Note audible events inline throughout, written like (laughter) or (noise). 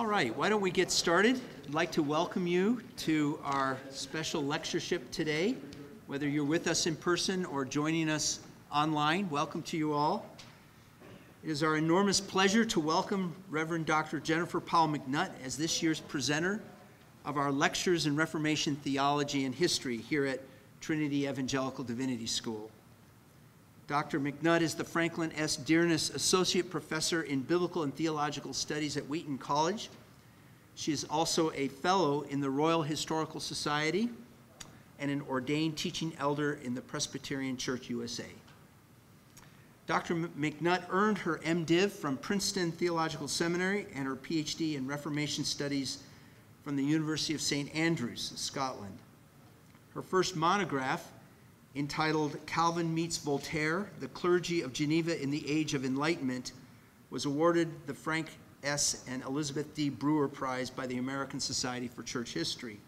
All right, why don't we get started? I'd like to welcome you to our special lectureship today. Whether you're with us in person or joining us online, welcome to you all. It is our enormous pleasure to welcome Reverend Dr. Jennifer Powell McNutt as this year's presenter of our lectures in Reformation theology and history here at Trinity Evangelical Divinity School. Dr. McNutt is the Franklin S. Dyrness Associate Professor in Biblical and Theological Studies at Wheaton College. She is also a Fellow in the Royal Historical Society and an ordained teaching elder in the Presbyterian Church USA. Dr. McNutt earned her MDiv from Princeton Theological Seminary and her PhD in Reformation Studies from the University of St. Andrews, Scotland. Her first monograph, entitled Calvin Meets Voltaire The Clergy of Geneva in the Age of Enlightenment, was awarded the Frank S. and Elizabeth D. Brewer Prize by the American Society for Church History.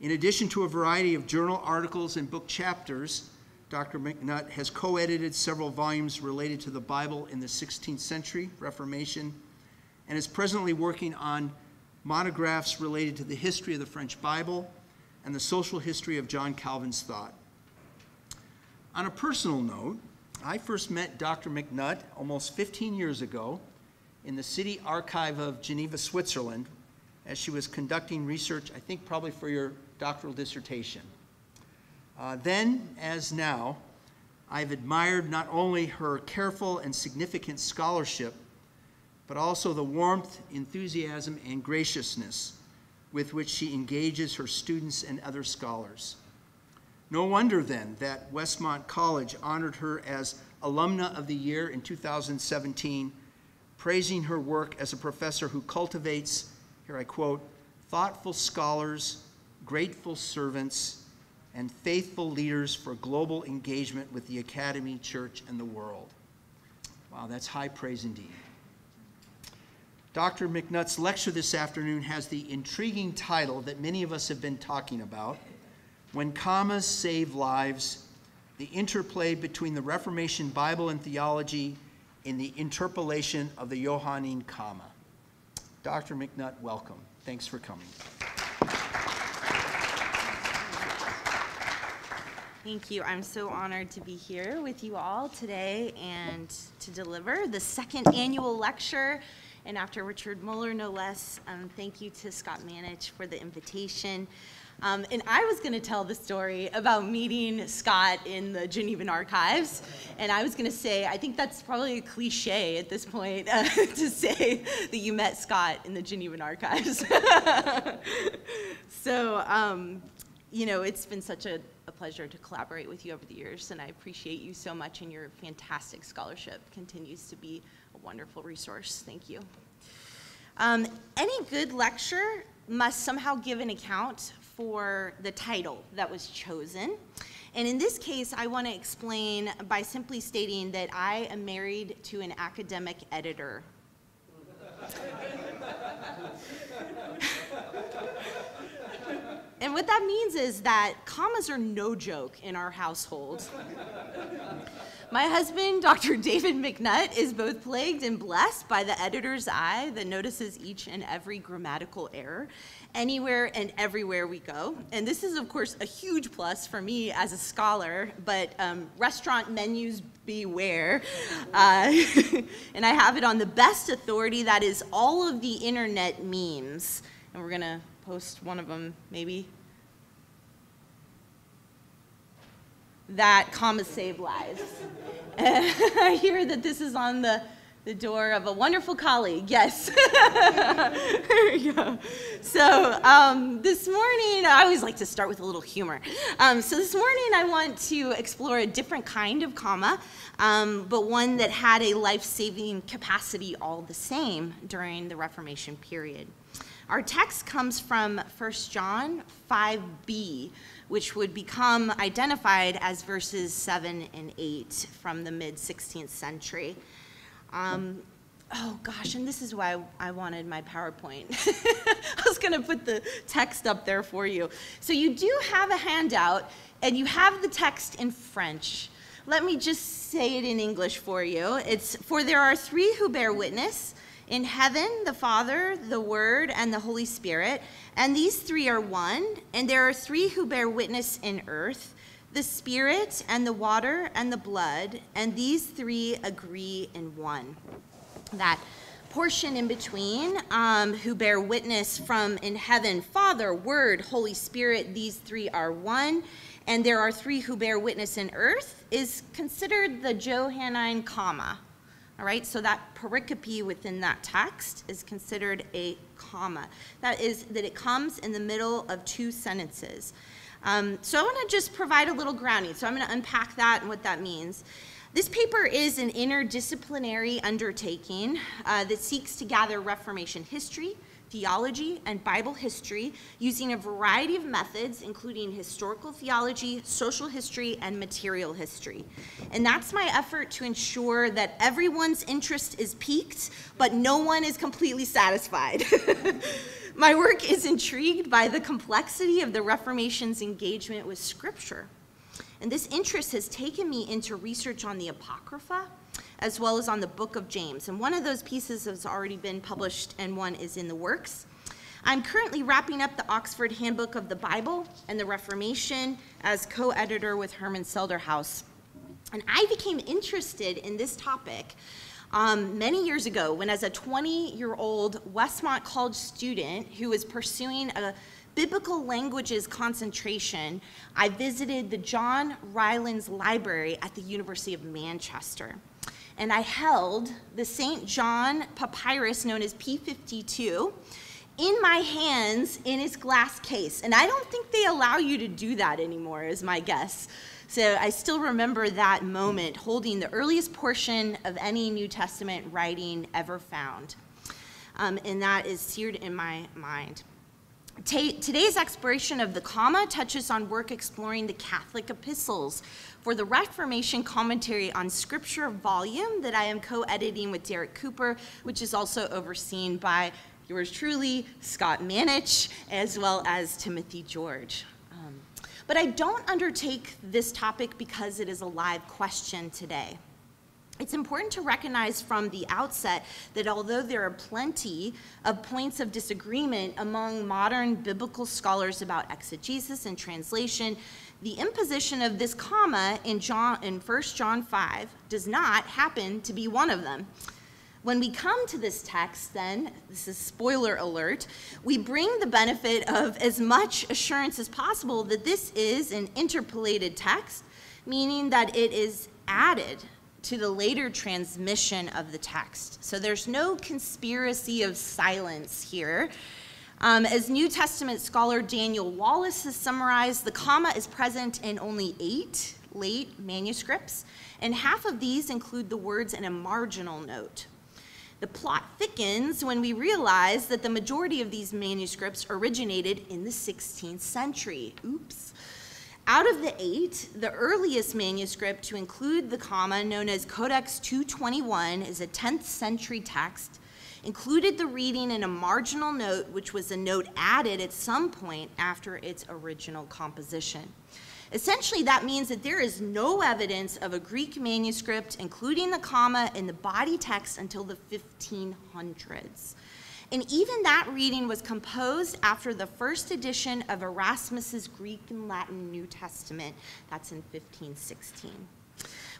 In addition to a variety of journal articles and book chapters, Dr. McNutt has co edited several volumes related to the Bible in the 16th century, Reformation, and is presently working on monographs related to the history of the French Bible and the social history of John Calvin's thought. On a personal note, I first met Dr. McNutt almost 15 years ago in the City Archive of Geneva, Switzerland, as she was conducting research, I think probably for your doctoral dissertation. Uh, then, as now, I've admired not only her careful and significant scholarship, but also the warmth, enthusiasm, and graciousness with which she engages her students and other scholars. No wonder then that Westmont College honored her as Alumna of the Year in 2017, praising her work as a professor who cultivates, here I quote, thoughtful scholars, grateful servants, and faithful leaders for global engagement with the academy, church, and the world. Wow, that's high praise indeed. Dr. McNutt's lecture this afternoon has the intriguing title that many of us have been talking about when Commas Save Lives, the interplay between the Reformation Bible and theology in the interpolation of the Johannine comma. Dr. McNutt, welcome. Thanks for coming. Thank you. I'm so honored to be here with you all today and to deliver the second annual lecture. And after Richard Muller, no less, um, thank you to Scott Manetsch for the invitation. Um, and I was going to tell the story about meeting Scott in the Genevan archives. And I was going to say, I think that's probably a cliche at this point uh, (laughs) to say that you met Scott in the Genevan archives. (laughs) so, um, you know, it's been such a, a, pleasure to collaborate with you over the years, and I appreciate you so much, and your fantastic scholarship continues to be a wonderful resource. Thank you. Um, any good lecture must somehow give an account for the title that was chosen. And in this case, I want to explain by simply stating that I am married to an academic editor. (laughs) and what that means is that commas are no joke in our household. My husband, Dr. David McNutt, is both plagued and blessed by the editor's eye that notices each and every grammatical error anywhere and everywhere we go. And this is, of course, a huge plus for me as a scholar, but um, restaurant menus beware. Uh, (laughs) and I have it on the best authority that is all of the internet memes. And we're going to post one of them maybe that commas save lives. (laughs) I hear that this is on the, the door of a wonderful colleague. Yes. (laughs) there we go. So um, this morning, I always like to start with a little humor. Um, so this morning, I want to explore a different kind of comma, um, but one that had a life-saving capacity all the same during the Reformation period. Our text comes from 1 John 5b, which would become identified as verses 7 and 8 from the mid 16th century. Um, oh gosh, and this is why I wanted my PowerPoint. (laughs) I was going to put the text up there for you. So you do have a handout, and you have the text in French. Let me just say it in English for you. It's for there are three who bear witness In heaven, the Father, the Word, and the Holy Spirit, and these three are one, and there are three who bear witness in earth the Spirit, and the water, and the blood, and these three agree in one. That portion in between, um, who bear witness from in heaven Father, Word, Holy Spirit, these three are one, and there are three who bear witness in earth, is considered the Johannine comma. All right, so that pericope within that text is considered a comma. That is, that it comes in the middle of two sentences. Um, so I want to just provide a little grounding. So I'm going to unpack that and what that means. This paper is an interdisciplinary undertaking uh, that seeks to gather Reformation history, theology, and Bible history using a variety of methods, including historical theology, social history, and material history. And that's my effort to ensure that everyone's interest is piqued, but no one is completely satisfied. (laughs) my work is intrigued by the complexity of the Reformation's engagement with Scripture. And this interest has taken me into research on the Apocrypha as well as on the book of James. And one of those pieces has already been published, and one is in the works. I'm currently wrapping up the Oxford Handbook of the Bible and the Reformation as co editor with Herman Selderhuis. And I became interested in this topic um, many years ago when, as a 20 year old Westmont College student who was pursuing a biblical languages concentration, I visited the John Rylands Library at the University of Manchester and I held the St. John papyrus known as P52 in my hands in its glass case. And I don't think they allow you to do that anymore, is my guess. So I still remember that moment holding the earliest portion of any New Testament writing ever found. Um, and that is seared in my mind. Today's exploration of the comma touches on work exploring the Catholic epistles for the Reformation commentary on Scripture volume that I am co editing with Derek Cooper, which is also overseen by yours truly, Scott Manetsch, as well as Timothy George. Um, but I don't undertake this topic because it is a live question today. It's important to recognize from the outset that although there are plenty of points of disagreement among modern biblical scholars about exegesis and translation, the imposition of this comma in, John, in 1 John 5 does not happen to be one of them. When we come to this text, then, this is spoiler alert, we bring the benefit of as much assurance as possible that this is an interpolated text, meaning that it is added to the later transmission of the text. So there's no conspiracy of silence here. Um, as New Testament scholar Daniel Wallace has summarized, the comma is present in only eight late manuscripts, and half of these include the words in a marginal note. The plot thickens when we realize that the majority of these manuscripts originated in the 16th century. Oops. Out of the eight, the earliest manuscript to include the comma, known as Codex 221, is a 10th century text, included the reading in a marginal note, which was a note added at some point after its original composition. Essentially, that means that there is no evidence of a Greek manuscript, including the comma, in the body text until the 1500s. And even that reading was composed after the first edition of Erasmus's Greek and Latin New Testament. That's in 1516.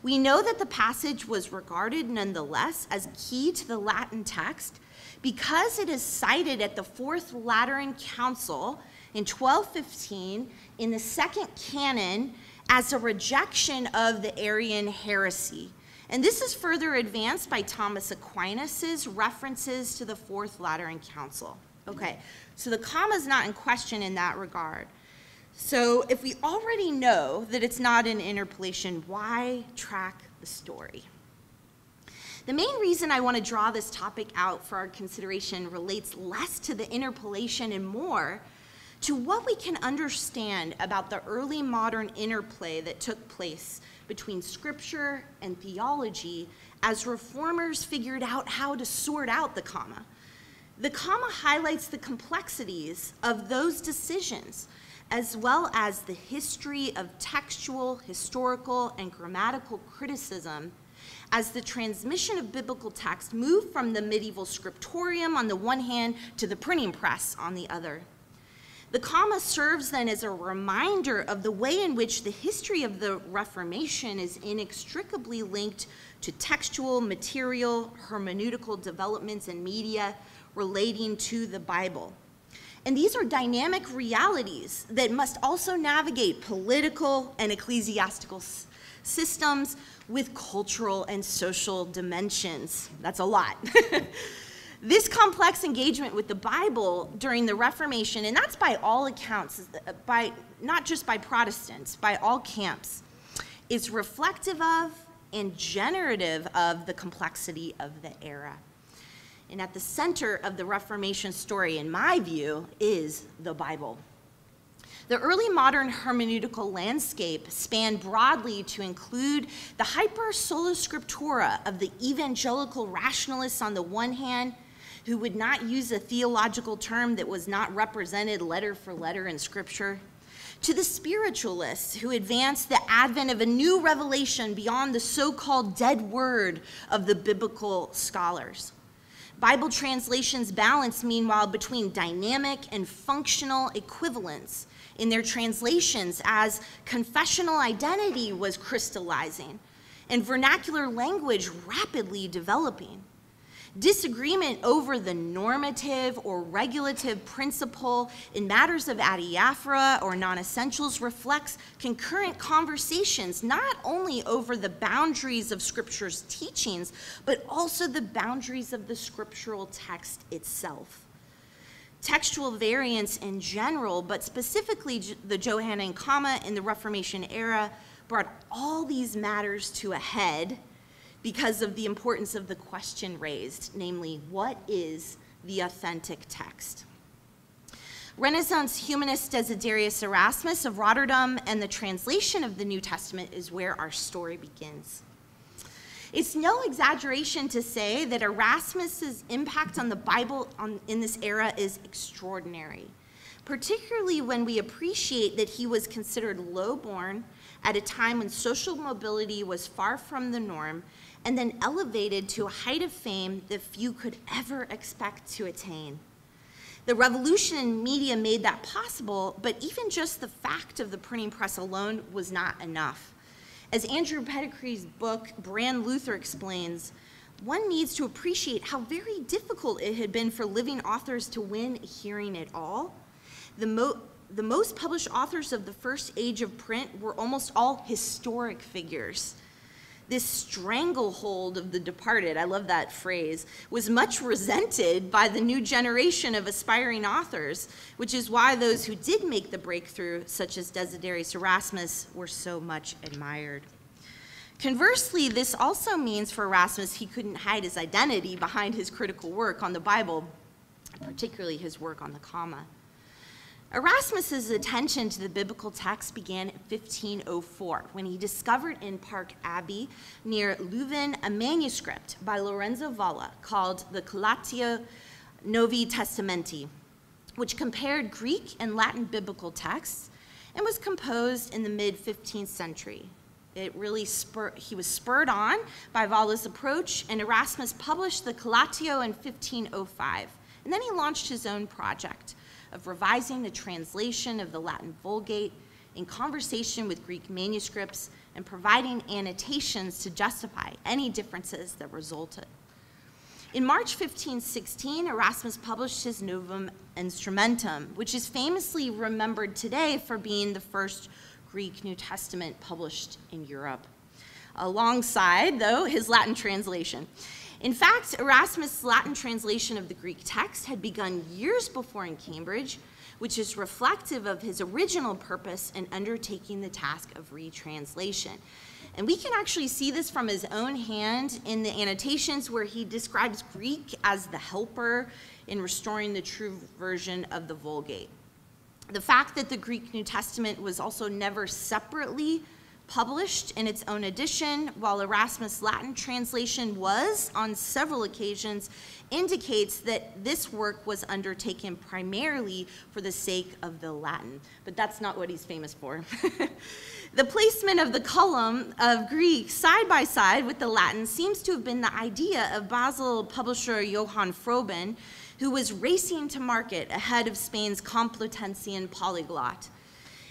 We know that the passage was regarded nonetheless as key to the Latin text because it is cited at the Fourth Lateran Council in 1215 in the second canon as a rejection of the Arian heresy. And this is further advanced by Thomas Aquinas' references to the Fourth Lateran Council. Okay, so the comma is not in question in that regard. So if we already know that it's not an interpolation, why track the story? The main reason I want to draw this topic out for our consideration relates less to the interpolation and more to what we can understand about the early modern interplay that took place between scripture and theology as reformers figured out how to sort out the comma. The comma highlights the complexities of those decisions, as well as the history of textual, historical, and grammatical criticism as the transmission of biblical text moved from the medieval scriptorium on the one hand to the printing press on the other. The comma serves then as a reminder of the way in which the history of the Reformation is inextricably linked to textual, material, hermeneutical developments and media relating to the Bible. And these are dynamic realities that must also navigate political and ecclesiastical systems with cultural and social dimensions. That's a lot. (laughs) this complex engagement with the Bible during the Reformation, and that's by all accounts, uh, by not just by Protestants, by all camps, is reflective of and generative of the complexity of the era. And at the center of the Reformation story, in my view, is the Bible. The early modern hermeneutical landscape spanned broadly to include the hyper sola scriptura of the evangelical rationalists on the one hand, who would not use a theological term that was not represented letter for letter in Scripture, to the spiritualists who advanced the advent of a new revelation beyond the so called dead word of the biblical scholars. Bible translations balance, meanwhile, between dynamic and functional equivalence in their translations as confessional identity was crystallizing and vernacular language rapidly developing. Disagreement over the normative or regulative principle in matters of adiaphora or non essentials reflects concurrent conversations not only over the boundaries of Scripture's teachings, but also the boundaries of the scriptural text itself. Textual variants in general, but specifically the Johannine comma in the Reformation era, brought all these matters to a head because of the importance of the question raised, namely, what is the authentic text? Renaissance humanist Desiderius Erasmus of Rotterdam and the translation of the New Testament is where our story begins. It's no exaggeration to say that Erasmus's impact on the Bible on, in this era is extraordinary, particularly when we appreciate that he was considered low-born at a time when social mobility was far from the norm and then elevated to a height of fame that few could ever expect to attain. The revolution in media made that possible, but even just the fact of the printing press alone was not enough. As Andrew Pettigree's book, Brand Luther, explains, one needs to appreciate how very difficult it had been for living authors to win hearing at all. The, mo- the most published authors of the first age of print were almost all historic figures this stranglehold of the departed, I love that phrase, was much resented by the new generation of aspiring authors, which is why those who did make the breakthrough, such as Desiderius Erasmus, were so much admired. Conversely, this also means for Erasmus he couldn't hide his identity behind his critical work on the Bible, particularly his work on the comma. Erasmus's attention to the biblical text began in 1504 when he discovered in Park Abbey near Leuven a manuscript by Lorenzo Valla called the Collatio Novi Testamenti, which compared Greek and Latin biblical texts and was composed in the mid 15th century. It really spur, he was spurred on by Valla's approach, and Erasmus published the Collatio in 1505. And then he launched his own project of revising the translation of the Latin Vulgate in conversation with Greek manuscripts and providing annotations to justify any differences that resulted. In March 1516, Erasmus published his Novum Instrumentum, which is famously remembered today for being the first Greek New Testament published in Europe. Alongside, though, his Latin translation. In fact, Erasmus' Latin translation of the Greek text had begun years before in Cambridge, which is reflective of his original purpose in undertaking the task of retranslation. And we can actually see this from his own hand in the annotations where he describes Greek as the helper in restoring the true version of the Vulgate. The fact that the Greek New Testament was also never separately published in its own edition, while Erasmus' Latin translation was, on several occasions, indicates that this work was undertaken primarily for the sake of the Latin. But that's not what he's famous for. (laughs) the placement of the column of Greek side by side with the Latin seems to have been the idea of Basel publisher Johann Froben, who was racing to market ahead of Spain's Complutensian polyglot.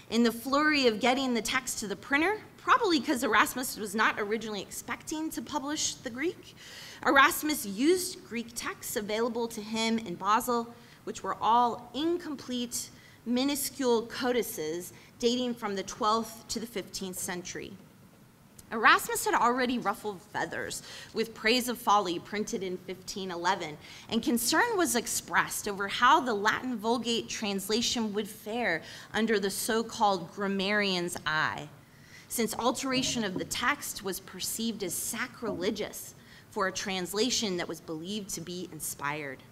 In the flurry of getting the text to the printer, probably because Erasmus was not originally expecting to publish the Greek, Erasmus used Greek texts available to him in Basel, which were all incomplete, minuscule codices dating from the 12th to the 15th century. Erasmus had already ruffled feathers with Praise of Folly printed in 1511, and concern was expressed over how the Latin Vulgate translation would fare under the so called grammarian's eye, since alteration of the text was perceived as sacrilegious for a translation that was believed to be inspired.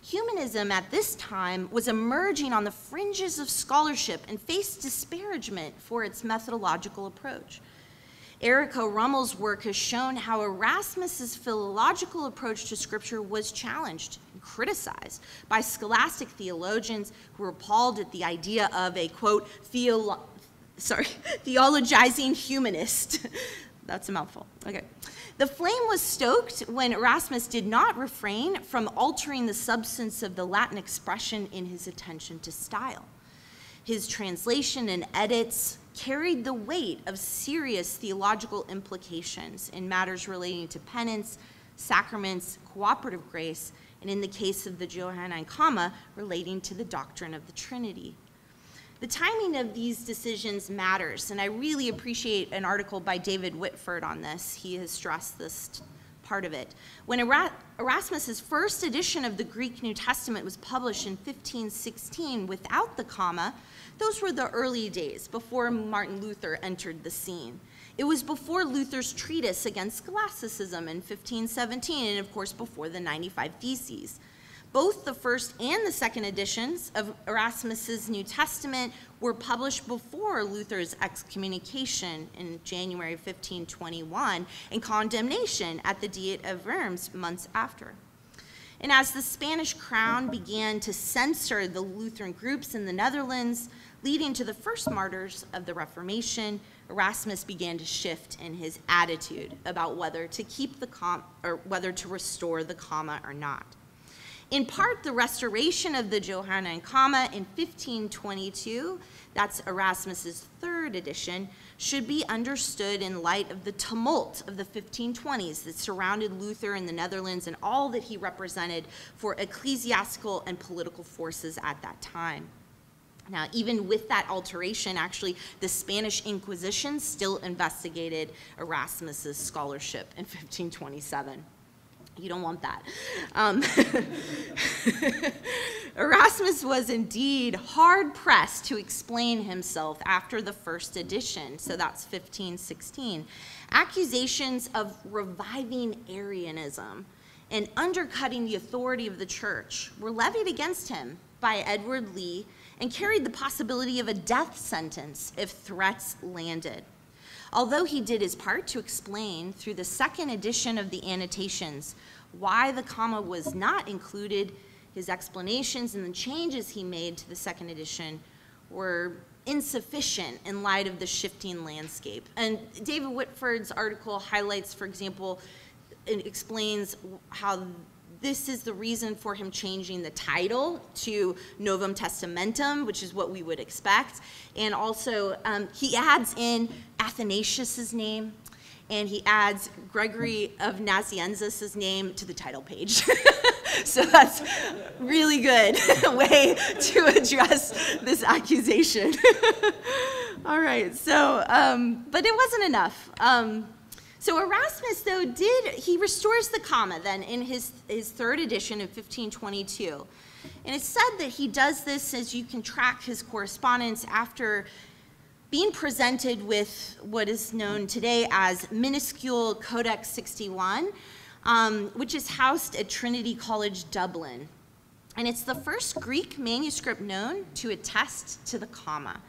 Humanism at this time was emerging on the fringes of scholarship and faced disparagement for its methodological approach. Erika Rummel's work has shown how Erasmus's philological approach to Scripture was challenged and criticized by scholastic theologians who were appalled at the idea of a, quote, theolo- sorry, (laughs) theologizing humanist. (laughs) That's a mouthful. Okay. The flame was stoked when Erasmus did not refrain from altering the substance of the Latin expression in his attention to style. His translation and edits carried the weight of serious theological implications in matters relating to penance, sacraments, cooperative grace, and in the case of the Johannine Comma, relating to the doctrine of the Trinity. The timing of these decisions matters, and I really appreciate an article by David Whitford on this. He has stressed this part of it. When Erasmus's first edition of the Greek New Testament was published in 1516 without the comma, those were the early days before Martin Luther entered the scene. It was before Luther's treatise against scholasticism in 1517, and of course before the 95 Theses. Both the first and the second editions of Erasmus's New Testament were published before Luther's excommunication in January 1521 and condemnation at the Diet of Worms months after. And as the Spanish crown began to censor the Lutheran groups in the Netherlands, leading to the first martyrs of the Reformation, Erasmus began to shift in his attitude about whether to keep the com- or whether to restore the comma or not. In part, the restoration of the Johannine comma in 1522, that's Erasmus's third edition, should be understood in light of the tumult of the 1520s that surrounded Luther in the Netherlands and all that he represented for ecclesiastical and political forces at that time. Now, even with that alteration, actually, the Spanish Inquisition still investigated Erasmus's scholarship in (laughs) 1527. You don't want that. Um, (laughs) Erasmus was indeed hard pressed to explain himself after the first edition, so that's 1516. Accusations of reviving Arianism and undercutting the authority of the church were levied against him by Edward Lee and carried the possibility of a death sentence if threats landed. Although he did his part to explain through the second edition of the annotations why the comma was not included, his explanations and the changes he made to the second edition were insufficient in light of the shifting landscape. And David Whitford's article highlights, for example, it explains how this is the reason for him changing the title to Novum Testamentum, which is what we would expect. And also, um, he adds in Athanasius's name, and he adds Gregory of Nazianzus' name to the title page. (laughs) so that's really good (laughs) way to address this accusation. (laughs) All right, so, um, but it wasn't enough. Um, so Erasmus, though, did, he restores the comma then in his, his third edition of 1522. And it's said that he does this as you can track his correspondence after being presented with what is known today as minuscule Codex 61, um, which is housed at Trinity College, Dublin. And it's the first Greek manuscript known to attest to the comma.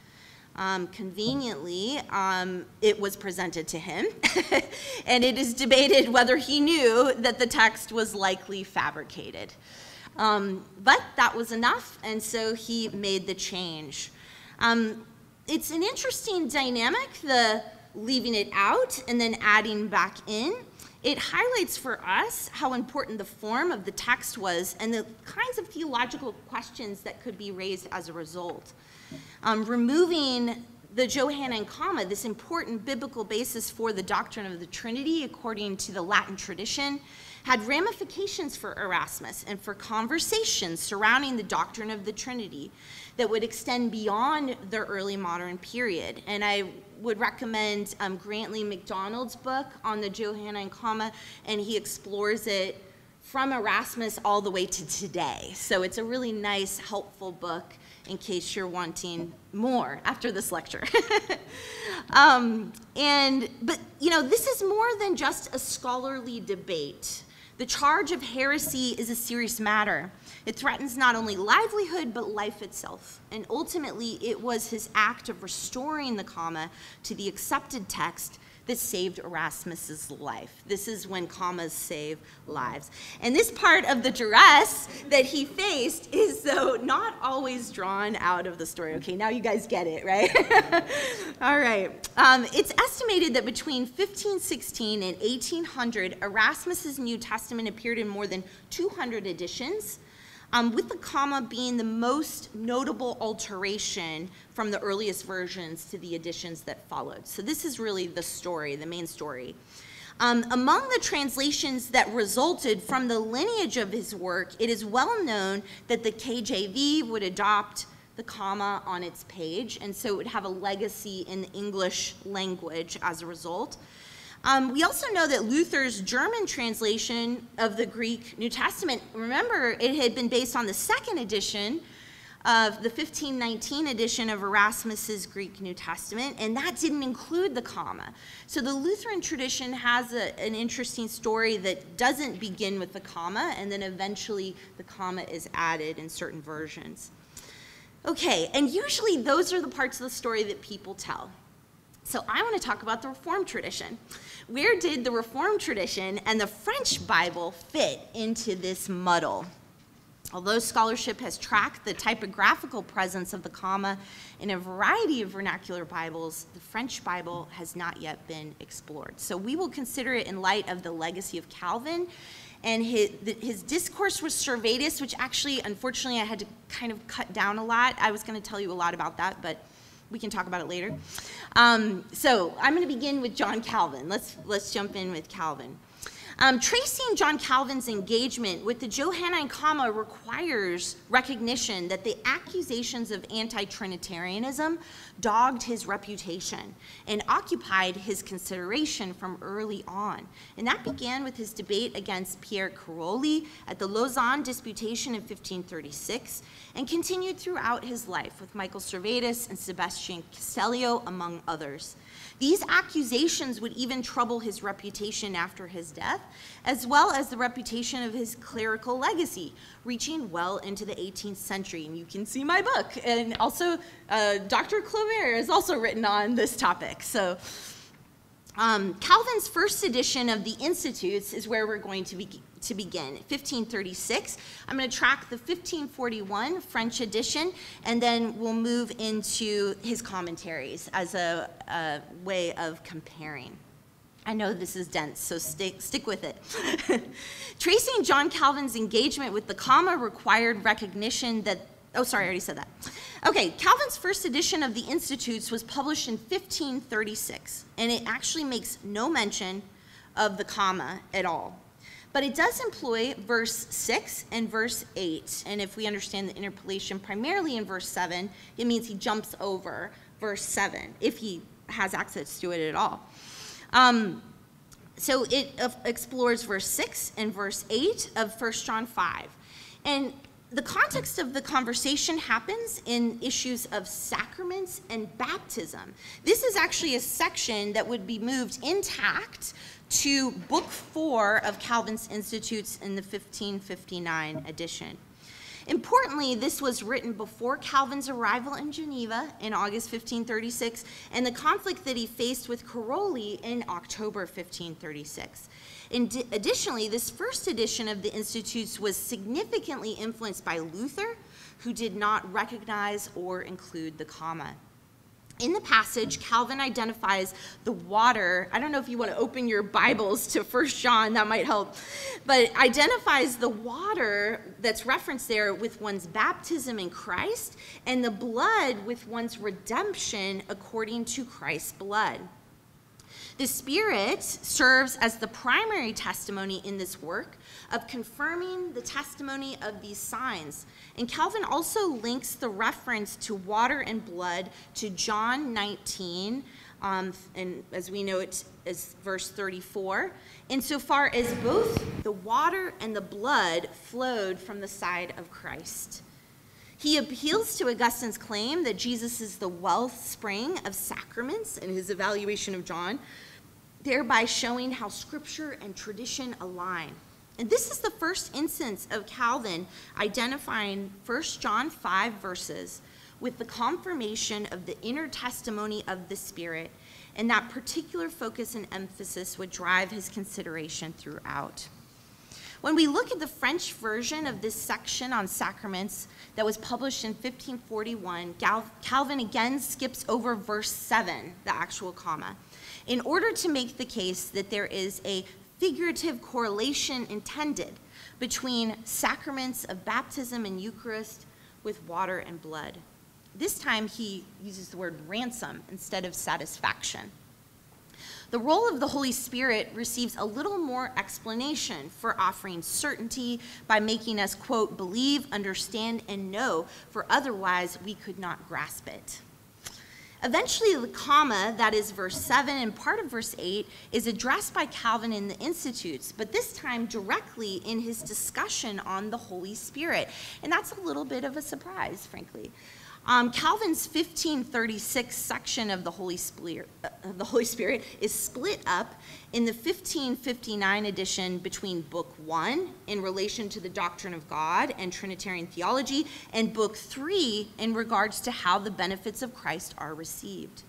Um, conveniently, um, it was presented to him, (laughs) and it is debated whether he knew that the text was likely fabricated. Um, but that was enough, and so he made the change. Um, it's an interesting dynamic, the leaving it out and then adding back in. It highlights for us how important the form of the text was and the kinds of theological questions that could be raised as a result. Um, removing the Johannine comma, this important biblical basis for the doctrine of the Trinity according to the Latin tradition, had ramifications for Erasmus and for conversations surrounding the doctrine of the Trinity that would extend beyond the early modern period. And I would recommend um, Grantley McDonald's book on the Johannine comma, and he explores it from Erasmus all the way to today. So it's a really nice, helpful book in case you're wanting more after this lecture. (laughs) um, and, but, you know, this is more than just a scholarly debate. The charge of heresy is a serious matter. It threatens not only livelihood, but life itself. And ultimately, it was his act of restoring the comma to the accepted text that saved Erasmus's life. This is when commas save lives. And this part of the duress that he faced is, though, not always drawn out of the story. Okay, now you guys get it, right? (laughs) All right. Um, it's estimated that between 1516 and 1800, Erasmus's New Testament appeared in more than 200 editions um, with the comma being the most notable alteration from the earliest versions to the editions that followed. So this is really the story, the main story. Um, among the translations that resulted from the lineage of his work, it is well known that the KJV would adopt the comma on its page, and so it would have a legacy in the English language as a result. Um, we also know that Luther's German translation of the Greek New Testament, remember, it had been based on the second edition of the 1519 edition of Erasmus's Greek New Testament, and that didn't include the comma. So the Lutheran tradition has a, an interesting story that doesn't begin with the comma, and then eventually the comma is added in certain versions. Okay, and usually those are the parts of the story that people tell. So I want to talk about the Reformed tradition. Where did the Reformed tradition and the French Bible fit into this muddle? Although scholarship has tracked the typographical presence of the comma in a variety of vernacular Bibles, the French Bible has not yet been explored. So we will consider it in light of the legacy of Calvin and his, his discourse was Servetus, which actually, unfortunately, I had to kind of cut down a lot. I was going to tell you a lot about that, but we can talk about it later. Um, so I'm going to begin with John Calvin. Let's, let's jump in with Calvin. Um, tracing John Calvin's engagement with the Johannine comma requires recognition that the accusations of anti Trinitarianism dogged his reputation and occupied his consideration from early on. And that began with his debate against Pierre Caroli at the Lausanne Disputation in 1536 and continued throughout his life with Michael Servetus and Sebastian Castellio, among others. These accusations would even trouble his reputation after his death, as well as the reputation of his clerical legacy, reaching well into the 18th century. And you can see my book. And also, uh, Dr. Klauber has also written on this topic. So, um, Calvin's first edition of the Institutes is where we're going to, be, to begin, 1536. I'm going to track the 1541 French edition, and then we'll move into his commentaries as a, a way of comparing. I know this is dense, so stick, stick with it. (laughs) Tracing John Calvin's engagement with the comma required recognition that Oh, sorry, I already said that. Okay, Calvin's first edition of the Institutes was published in 1536, and it actually makes no mention of the comma at all. But it does employ verse 6 and verse 8, and if we understand the interpolation primarily in verse 7, it means he jumps over verse 7, if he has access to it at all. Um, so it uh, explores verse 6 and verse 8 of 1 John 5. And the context of the conversation happens in issues of sacraments and baptism. This is actually a section that would be moved intact to book four of Calvin's Institutes in the 1559 edition. Importantly, this was written before Calvin's arrival in Geneva in August 1536 and the conflict that he faced with Caroli in October 1536. In additionally, this first edition of the Institutes was significantly influenced by Luther, who did not recognize or include the comma. In the passage, Calvin identifies the water. I don't know if you want to open your Bibles to First John, that might help. But identifies the water that's referenced there with one's baptism in Christ and the blood with one's redemption according to Christ's blood. The Spirit serves as the primary testimony in this work of confirming the testimony of these signs. And Calvin also links the reference to water and blood to John 19, um, and as we know it is verse 34, insofar as both the water and the blood flowed from the side of Christ. He appeals to Augustine's claim that Jesus is the wellspring of sacraments in his evaluation of John, thereby showing how scripture and tradition align. And this is the first instance of Calvin identifying 1 John 5 verses with the confirmation of the inner testimony of the Spirit, and that particular focus and emphasis would drive his consideration throughout. When we look at the French version of this section on sacraments that was published in 1541, Calvin again skips over verse 7, the actual comma in order to make the case that there is a figurative correlation intended between sacraments of baptism and Eucharist with water and blood. This time he uses the word ransom instead of satisfaction. The role of the Holy Spirit receives a little more explanation for offering certainty by making us, quote, believe, understand, and know, for otherwise we could not grasp it. Eventually, the comma, that is verse 7 and part of verse 8, is addressed by Calvin in the Institutes, but this time directly in his discussion on the Holy Spirit. And that's a little bit of a surprise, frankly. Um, Calvin's 1536 section of the Holy Spirit, uh, the Holy Spirit is split up in the 1559 edition between Book 1 in relation to the doctrine of God and Trinitarian theology, and Book 3 in regards to how the benefits of Christ are received.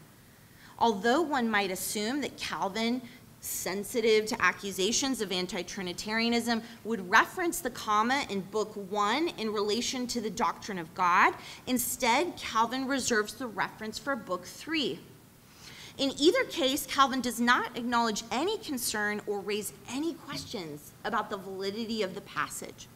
Although one might assume that Calvin sensitive to accusations of anti Trinitarianism, would reference the comma in Book 1 in relation to the doctrine of God. Instead, Calvin reserves the reference for Book 3. In either case, Calvin does not acknowledge any concern or raise any questions about the validity of the passage.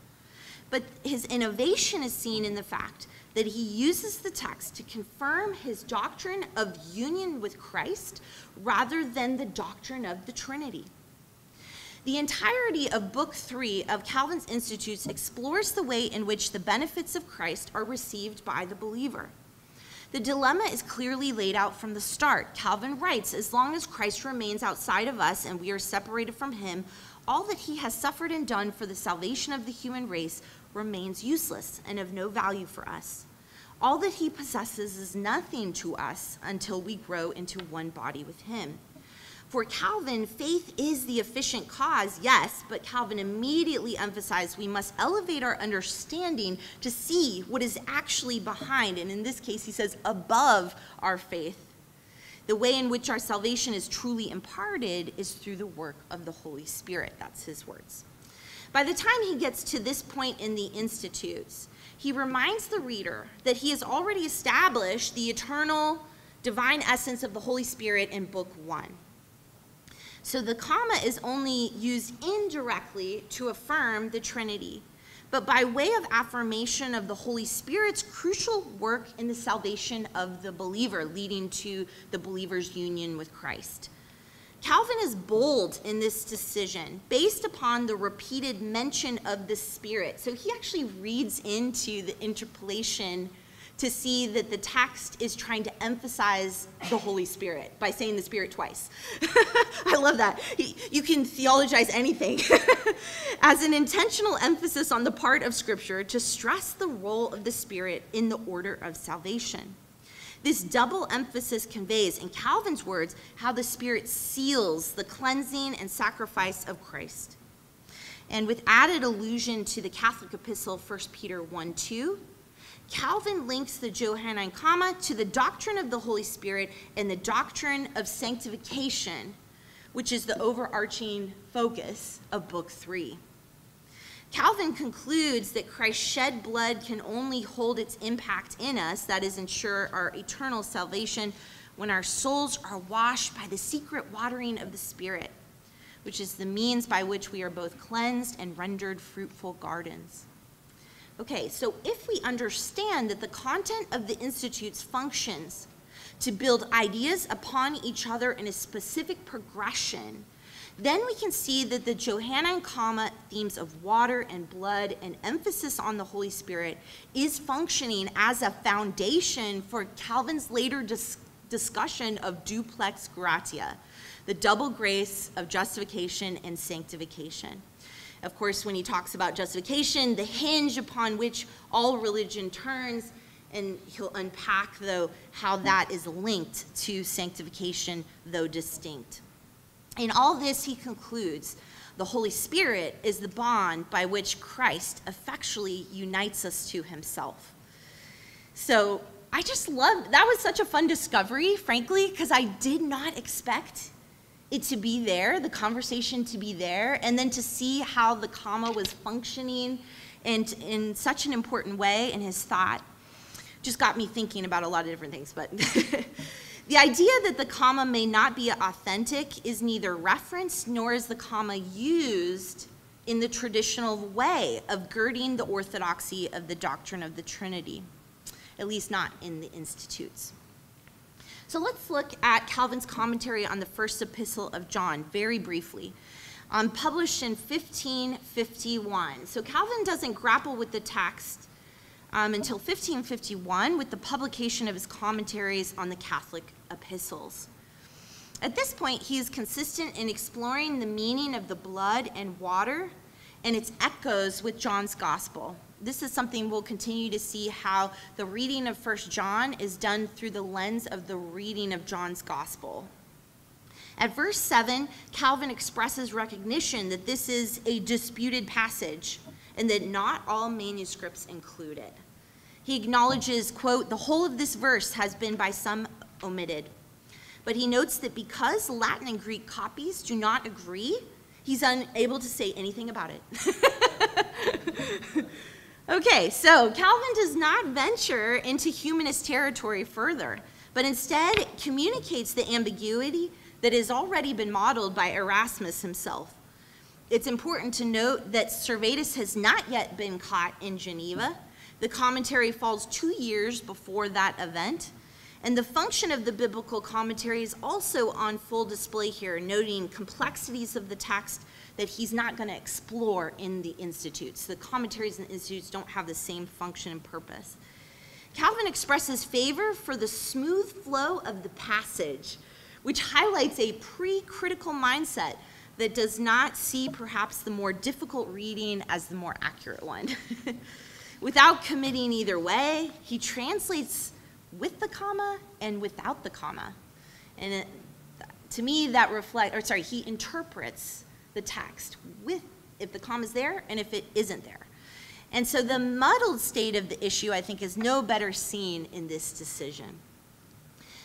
But his innovation is seen in the fact that he uses the text to confirm his doctrine of union with Christ rather than the doctrine of the Trinity. The entirety of Book 3 of Calvin's Institutes explores the way in which the benefits of Christ are received by the believer. The dilemma is clearly laid out from the start. Calvin writes As long as Christ remains outside of us and we are separated from him, all that he has suffered and done for the salvation of the human race remains useless and of no value for us. All that he possesses is nothing to us until we grow into one body with him. For Calvin, faith is the efficient cause, yes, but Calvin immediately emphasized we must elevate our understanding to see what is actually behind, and in this case, he says, above our faith. The way in which our salvation is truly imparted is through the work of the Holy Spirit. That's his words. By the time he gets to this point in the Institutes, he reminds the reader that he has already established the eternal divine essence of the Holy Spirit in Book 1. So the comma is only used indirectly to affirm the Trinity, but by way of affirmation of the Holy Spirit's crucial work in the salvation of the believer, leading to the believer's union with Christ. Calvin is bold in this decision based upon the repeated mention of the Spirit. So he actually reads into the interpolation to see that the text is trying to emphasize the Holy Spirit by saying the Spirit twice. (laughs) I love that. You can theologize anything. (laughs) As an intentional emphasis on the part of Scripture to stress the role of the Spirit in the order of salvation. This double emphasis conveys, in Calvin's words, how the Spirit seals the cleansing and sacrifice of Christ. And with added allusion to the Catholic epistle 1 Peter 1 2, Calvin links the Johannine comma to the doctrine of the Holy Spirit and the doctrine of sanctification, which is the overarching focus of Book 3. Calvin concludes that Christ's shed blood can only hold its impact in us, that is, ensure our eternal salvation, when our souls are washed by the secret watering of the Spirit, which is the means by which we are both cleansed and rendered fruitful gardens. Okay, so if we understand that the content of the Institute's functions to build ideas upon each other in a specific progression, then we can see that the Johannine comma themes of water and blood and emphasis on the Holy Spirit is functioning as a foundation for Calvin's later dis- discussion of duplex gratia, the double grace of justification and sanctification. Of course, when he talks about justification, the hinge upon which all religion turns, and he'll unpack, though, how that is linked to sanctification, though distinct. In all this, he concludes the Holy Spirit is the bond by which Christ effectually unites us to himself. So I just love that was such a fun discovery, frankly, because I did not expect it to be there, the conversation to be there, and then to see how the comma was functioning and in such an important way in his thought just got me thinking about a lot of different things. But (laughs) the idea that the comma may not be authentic is neither referenced nor is the comma used in the traditional way of girding the orthodoxy of the doctrine of the Trinity, at least not in the institutes. So let's look at Calvin's commentary on the first epistle of John very briefly. Um, published in 1551. So Calvin doesn't grapple with the text um, until 1551 with the publication of his commentaries on the Catholic epistles. At this point, he is consistent in exploring the meaning of the blood and water and its echoes with John's gospel. This is something we'll continue to see how the reading of First John is done through the lens of the reading of John's gospel. At verse 7, Calvin expresses recognition that this is a disputed passage and that not all manuscripts include it. He acknowledges, quote, the whole of this verse has been by some omitted. But he notes that because Latin and Greek copies do not agree, he's unable to say anything about it. (laughs) okay, so Calvin does not venture into humanist territory further, but instead communicates the ambiguity that has already been modeled by Erasmus himself. It's important to note that Servetus has not yet been caught in Geneva, the commentary falls two years before that event. And the function of the biblical commentary is also on full display here, noting complexities of the text that he's not going to explore in the institutes. The commentaries and institutes don't have the same function and purpose. Calvin expresses favor for the smooth flow of the passage, which highlights a pre critical mindset that does not see perhaps the more difficult reading as the more accurate one. (laughs) without committing either way. He translates with the comma and without the comma. And it, to me, that reflects, or sorry, he interprets the text with if the comma is there and if it isn't there. And so the muddled state of the issue, I think, is no better seen in this decision.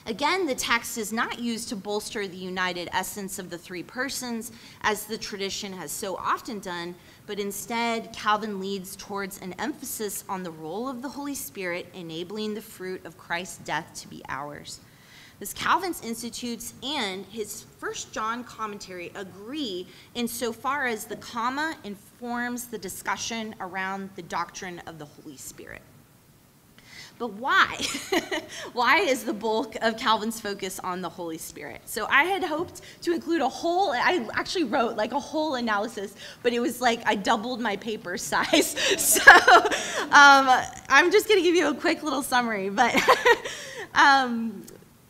Again, the text is not used to bolster the united essence of the three persons, as the tradition has so often done, but instead, Calvin leads towards an emphasis on the role of the Holy Spirit enabling the fruit of Christ's death to be ours. This Calvin's Institutes and his First John commentary agree insofar as the comma informs the discussion around the doctrine of the Holy Spirit. But why? (laughs) why is the bulk of Calvin's focus on the Holy Spirit? So I had hoped to include a whole, I actually wrote like a whole analysis, but it was like I doubled my paper size. (laughs) so um, I'm just going to give you a quick little summary. But (laughs) um,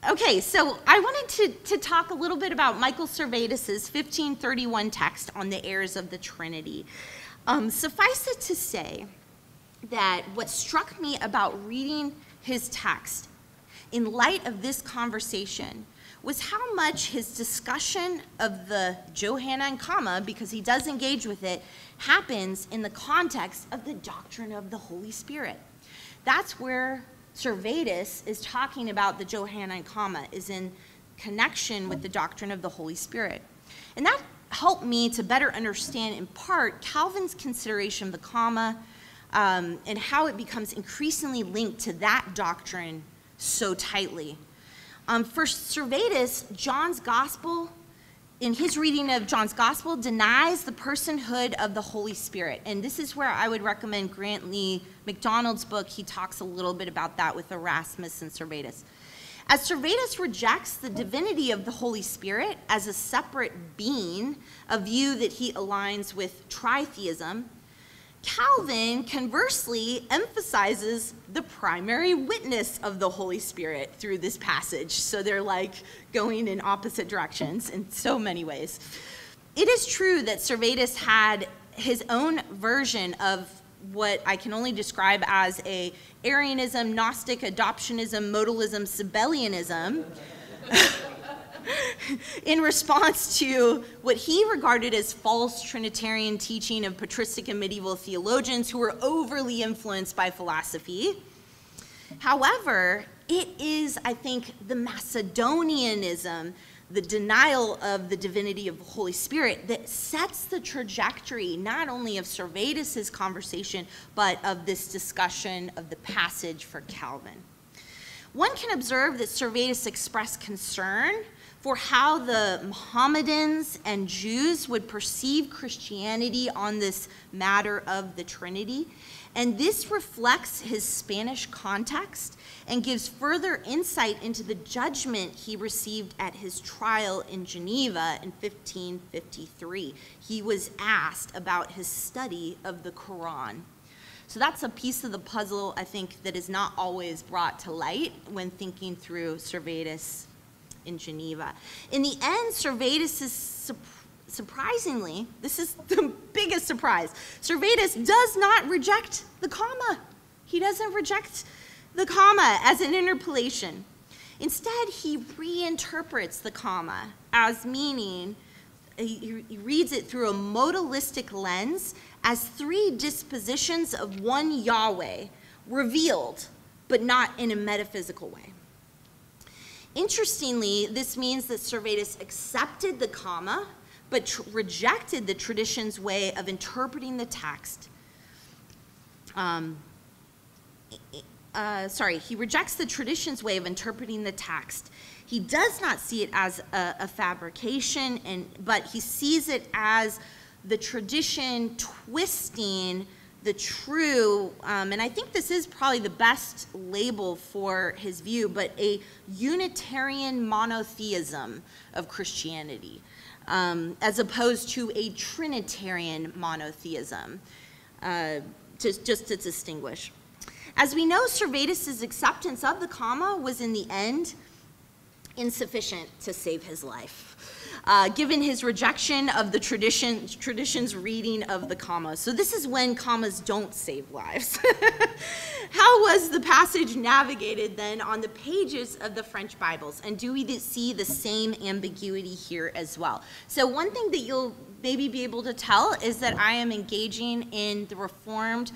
okay, so I wanted to, to talk a little bit about Michael Servetus's 1531 text on the heirs of the Trinity. Um, suffice it to say, that what struck me about reading his text in light of this conversation was how much his discussion of the Johannine comma, because he does engage with it, happens in the context of the doctrine of the Holy Spirit. That's where Servetus is talking about the Johannine comma, is in connection with the doctrine of the Holy Spirit. And that helped me to better understand, in part, Calvin's consideration of the comma um, and how it becomes increasingly linked to that doctrine so tightly. Um, for Servetus, John's gospel, in his reading of John's gospel, denies the personhood of the Holy Spirit. And this is where I would recommend Grantley McDonald's book. He talks a little bit about that with Erasmus and Servetus. As Servetus rejects the divinity of the Holy Spirit as a separate being, a view that he aligns with tritheism, Calvin, conversely, emphasizes the primary witness of the Holy Spirit through this passage. So they're like going in opposite directions in so many ways. It is true that Servetus had his own version of what I can only describe as a Arianism, Gnostic, adoptionism, modalism, Sabellianism. (laughs) (laughs) in response to what he regarded as false Trinitarian teaching of patristic and medieval theologians who were overly influenced by philosophy. However, it is, I think, the Macedonianism, the denial of the divinity of the Holy Spirit, that sets the trajectory not only of Servetus's conversation, but of this discussion of the passage for Calvin. One can observe that Servetus expressed concern for how the Mohammedans and Jews would perceive Christianity on this matter of the Trinity. And this reflects his Spanish context and gives further insight into the judgment he received at his trial in Geneva in 1553. He was asked about his study of the Quran. So that's a piece of the puzzle, I think, that is not always brought to light when thinking through Servetus in Geneva. In the end, Servetus is surprisingly, this is (laughs) the biggest surprise. Servetus does not reject the comma. He doesn't reject the comma as an interpolation. Instead, he reinterprets the comma as meaning, he, he reads it through a modalistic lens as three dispositions of one Yahweh revealed, but not in a metaphysical way. Interestingly, this means that Servetus accepted the comma, but rejected the tradition's way of interpreting the text. Um, uh, sorry, he rejects the tradition's way of interpreting the text. He does not see it as a, a fabrication, and, but he sees it as the tradition twisting the true, um, and I think this is probably the best label for his view, but a Unitarian monotheism of Christianity, um, as opposed to a Trinitarian monotheism, uh, to, just to distinguish. As we know, Servetus's acceptance of the comma was in the end insufficient to save his life uh, given his rejection of the tradition, tradition's reading of the commas. So this is when commas don't save lives. (laughs) How was the passage navigated then on the pages of the French Bibles? And do we see the same ambiguity here as well? So one thing that you'll maybe be able to tell is that I am engaging in the Reformed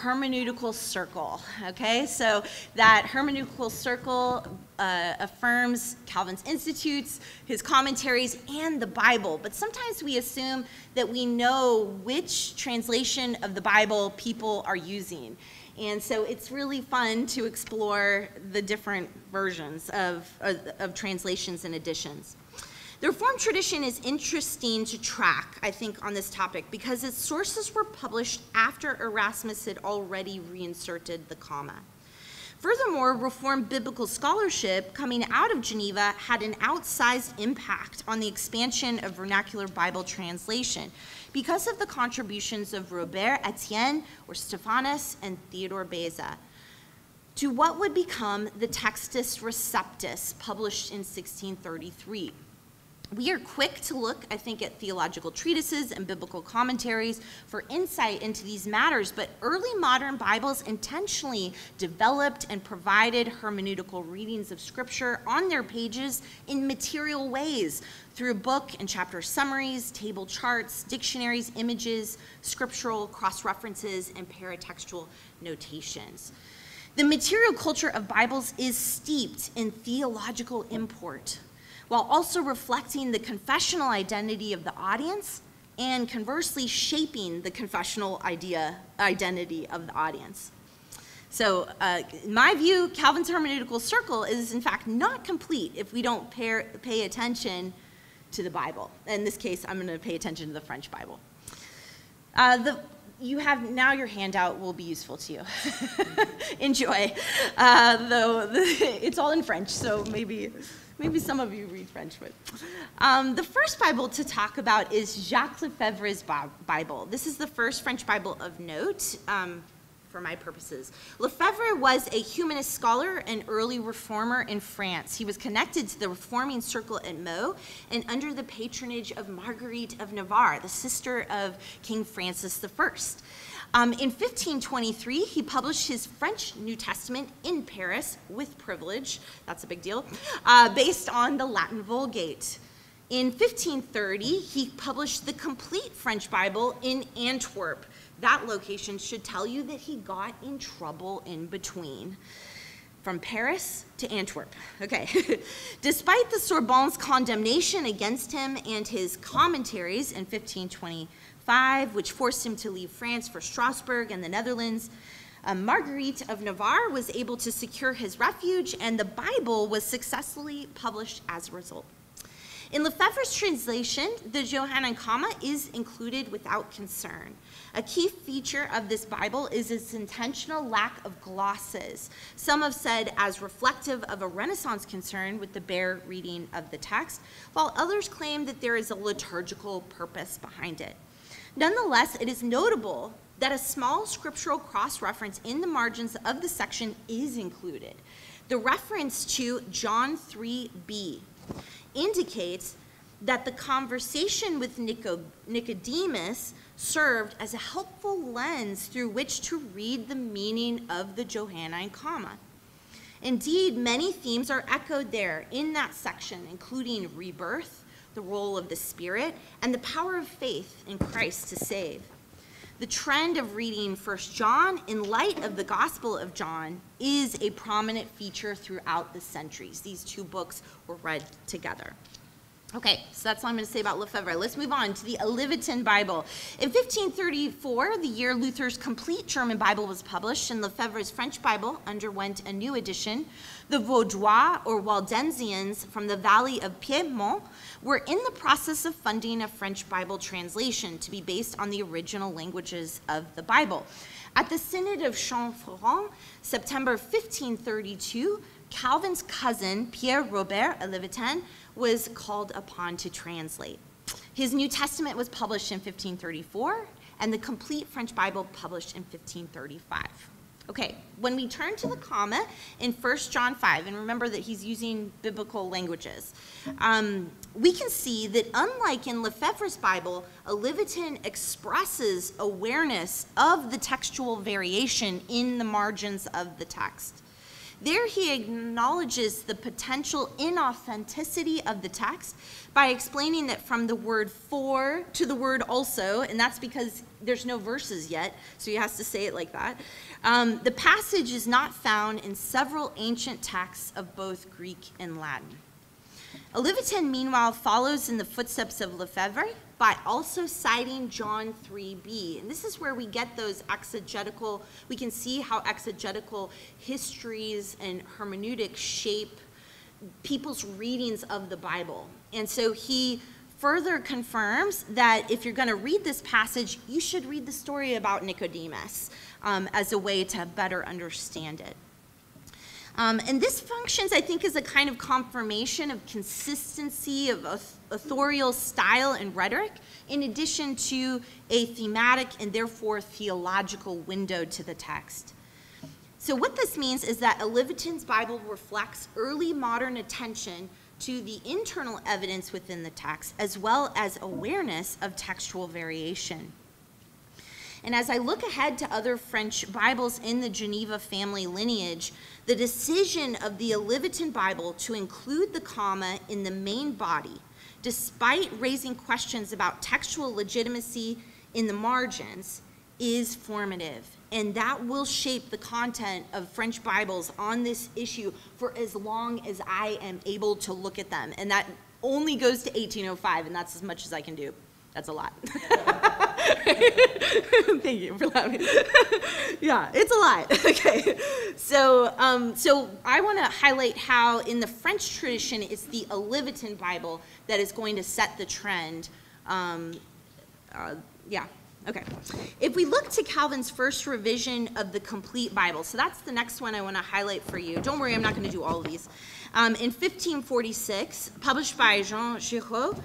hermeneutical circle. Okay, so that hermeneutical circle uh, affirms Calvin's Institutes, his commentaries, and the Bible. But sometimes we assume that we know which translation of the Bible people are using. And so it's really fun to explore the different versions of, of, of translations and editions. The Reformed tradition is interesting to track, I think, on this topic because its sources were published after Erasmus had already reinserted the comma. Furthermore, Reformed biblical scholarship coming out of Geneva had an outsized impact on the expansion of vernacular Bible translation because of the contributions of Robert Estienne or Stephanus and Theodore Beza to what would become the Textus Receptus, published in 1633. We are quick to look, I think, at theological treatises and biblical commentaries for insight into these matters, but early modern Bibles intentionally developed and provided hermeneutical readings of Scripture on their pages in material ways through book and chapter summaries, table charts, dictionaries, images, scriptural cross references, and paratextual notations. The material culture of Bibles is steeped in theological import while also reflecting the confessional identity of the audience and conversely shaping the confessional idea identity of the audience. So, uh, in my view, Calvin's hermeneutical circle is in fact not complete if we don't pay, pay attention to the Bible. In this case, I'm going to pay attention to the French Bible. Uh, the, you have now your handout will be useful to you. (laughs) Enjoy. Uh, though the, (laughs) it's all in French, so maybe maybe some of you read French, but um, the first Bible to talk about is Jacques Lefebvre's Bible. This is the first French Bible of note. Um, for my purposes. Lefebvre was a humanist scholar and early reformer in France. He was connected to the reforming circle at Meaux and under the patronage of Marguerite of Navarre, the sister of King Francis I. Um, in 1523, he published his French New Testament in Paris with privilege, that's a big deal, uh, based on the Latin Vulgate. In 1530, he published the complete French Bible in Antwerp. That location should tell you that he got in trouble in between. From Paris to Antwerp. Okay. (laughs) Despite the Sorbonne's condemnation against him and his commentaries in 1520, which forced him to leave France for Strasbourg and the Netherlands. Um, Marguerite of Navarre was able to secure his refuge, and the Bible was successfully published as a result. In Lefebvre's translation, the Johannine comma is included without concern. A key feature of this Bible is its intentional lack of glosses. Some have said as reflective of a Renaissance concern with the bare reading of the text, while others claim that there is a liturgical purpose behind it. Nonetheless, it is notable that a small scriptural cross reference in the margins of the section is included. The reference to John 3b indicates that the conversation with Nicodemus served as a helpful lens through which to read the meaning of the Johannine comma. Indeed, many themes are echoed there in that section, including rebirth, the role of the Spirit, and the power of faith in Christ to save. The trend of reading First John in light of the Gospel of John is a prominent feature throughout the centuries. These two books were read together. Okay, so that's all I'm going to say about Lefebvre. Let's move on to the Olivetan Bible. In 1534, the year Luther's complete German Bible was published, and Lefebvre's French Bible underwent a new edition. The Vaudois, or Waldensians, from the Valley of Piedmont, were in the process of funding a French Bible translation to be based on the original languages of the Bible. At the Synod of Chanforan, September 1532, Calvin's cousin, Pierre Robert Olivetan, was called upon to translate. His New Testament was published in 1534, and the complete French Bible published in 1535. Okay, when we turn to the comma in 1 John 5, and remember that he's using biblical languages, um, we can see that unlike in Lefebvre's Bible, Olivetan expresses awareness of the textual variation in the margins of the text. There he acknowledges the potential inauthenticity of the text by explaining that from the word for to the word also, and that's because there's no verses yet, so he has to say it like that. Um, the passage is not found in several ancient texts of both Greek and Latin. Olivetan, meanwhile, follows in the footsteps of Lefebvre by also citing John 3b. And this is where we get those exegetical, we can see how exegetical histories and hermeneutics shape people's readings of the Bible. And so he further confirms that if you're going to read this passage, you should read the story about Nicodemus um, as a way to better understand it. Um, and this functions, I think, as a kind of confirmation of consistency of authorial style and rhetoric, in addition to a thematic and therefore theological window to the text. So, what this means is that Olivetan's Bible reflects early modern attention to the internal evidence within the text, as well as awareness of textual variation. And as I look ahead to other French Bibles in the Geneva family lineage, the decision of the Olivetan Bible to include the comma in the main body, despite raising questions about textual legitimacy in the margins, is formative. And that will shape the content of French Bibles on this issue for as long as I am able to look at them. And that only goes to 1805, and that's as much as I can do. That's a lot. (laughs) Thank you for laughing. yeah, it's a lot. (laughs) okay, so um, so I want to highlight how in the French tradition it's the Olivetan Bible that is going to set the trend. Um, uh, yeah. Okay. If we look to Calvin's first revision of the complete Bible, so that's the next one I want to highlight for you. Don't worry, I'm not going to do all of these. Um, in 1546, published by Jean Girard,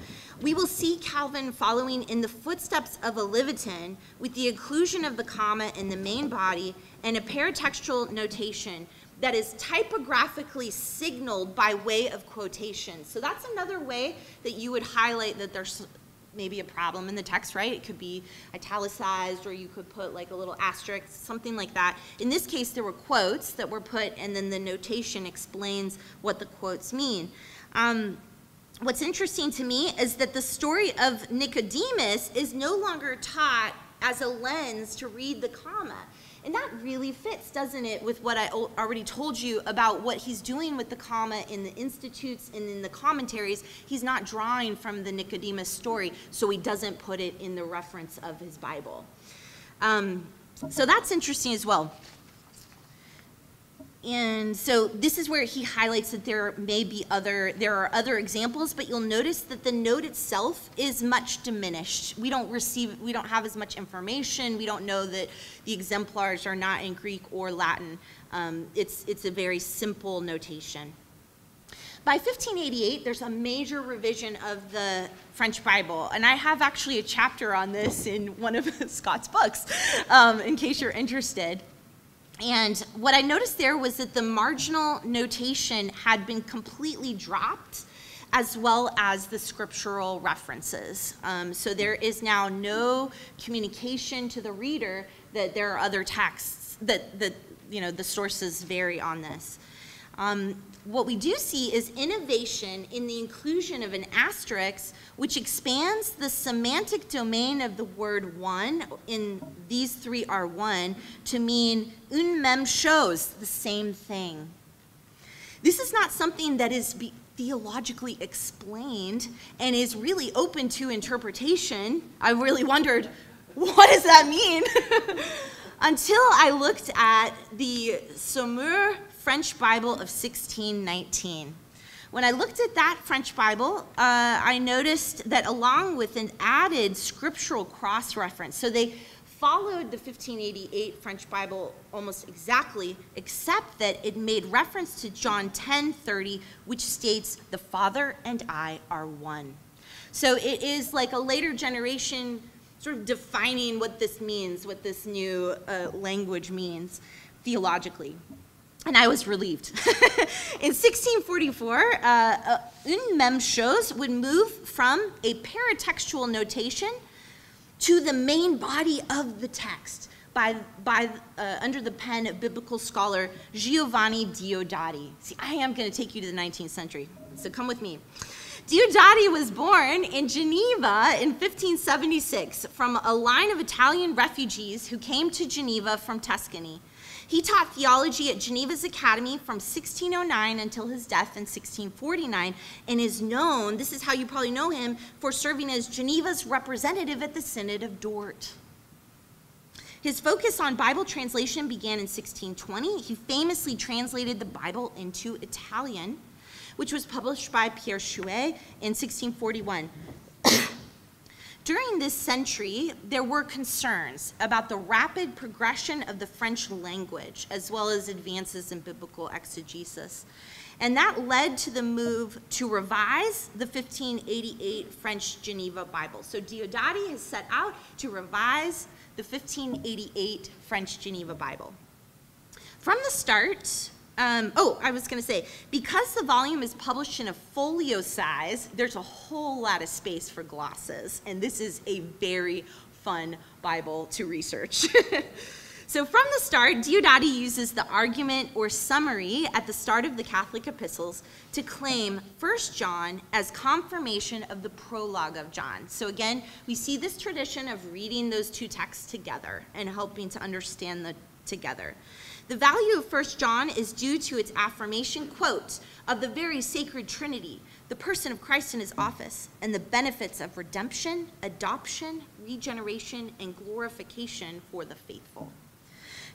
we will see Calvin following in the footsteps of a Olivetan with the inclusion of the comma in the main body and a paratextual notation that is typographically signaled by way of quotation. So that's another way that you would highlight that there's maybe a problem in the text, right? It could be italicized or you could put like a little asterisk, something like that. In this case, there were quotes that were put and then the notation explains what the quotes mean. Um, what's interesting to me is that the story of Nicodemus is no longer taught as a lens to read the comma. And that really fits, doesn't it, with what I already told you about what he's doing with the comma in the institutes and in the commentaries. He's not drawing from the Nicodemus story, so he doesn't put it in the reference of his Bible. Um, so that's interesting as well. And so this is where he highlights that there may be other, there are other examples, but you'll notice that the note itself is much diminished. We don't receive, we don't have as much information. We don't know that the exemplars are not in Greek or Latin. Um, it's, it's a very simple notation. By 1588, there's a major revision of the French Bible, and I have actually a chapter on this in one of (laughs) Scott's books, um, in case you're interested. And what I noticed there was that the marginal notation had been completely dropped as well as the scriptural references. Um, so there is now no communication to the reader that there are other texts that, that you know, the sources vary on this. Um, what we do see is innovation in the inclusion of an asterisk, which expands the semantic domain of the word one, in these three are one, to mean une même chose, the same thing. This is not something that is theologically explained and is really open to interpretation. I really wondered, what does that mean? (laughs) Until I looked at the Saumur French Bible of 1619. When I looked at that French Bible, uh, I noticed that along with an added scriptural cross reference, so they followed the 1588 French Bible almost exactly, except that it made reference to John 10:30, which states, "The Father and I are one." So it is like a later generation sort of defining what this means, what this new uh, language means theologically and I was relieved. (laughs) in 1644, uh, uh, une même would move from a paratextual notation to the main body of the text by, by uh, under the pen of biblical scholar Giovanni Diodati. See, I am going to take you to the 19th century, so come with me. Diodati was born in Geneva in 1576 from a line of Italian refugees who came to Geneva from Tuscany. He taught theology at Geneva's Academy from 1609 until his death in 1649 and is known, this is how you probably know him, for serving as Geneva's representative at the Synod of Dort. His focus on Bible translation began in 1620. He famously translated the Bible into Italian, which was published by Pierre Chouet in 1641. During this century, there were concerns about the rapid progression of the French language, as well as advances in biblical exegesis. And that led to the move to revise the 1588 French Geneva Bible. So Diodati has set out to revise the 1588 French Geneva Bible. From the start, Um, oh, I was going to say, because the volume is published in a folio size, there's a whole lot of space for glosses, and this is a very fun Bible to research. (laughs) so from the start, Diodati uses the argument or summary at the start of the Catholic epistles to claim 1 John as confirmation of the prologue of John. So again, we see this tradition of reading those two texts together and helping to understand the together. The value of 1 John is due to its affirmation, quote, of the very sacred Trinity, the person of Christ in his office, and the benefits of redemption, adoption, regeneration, and glorification for the faithful.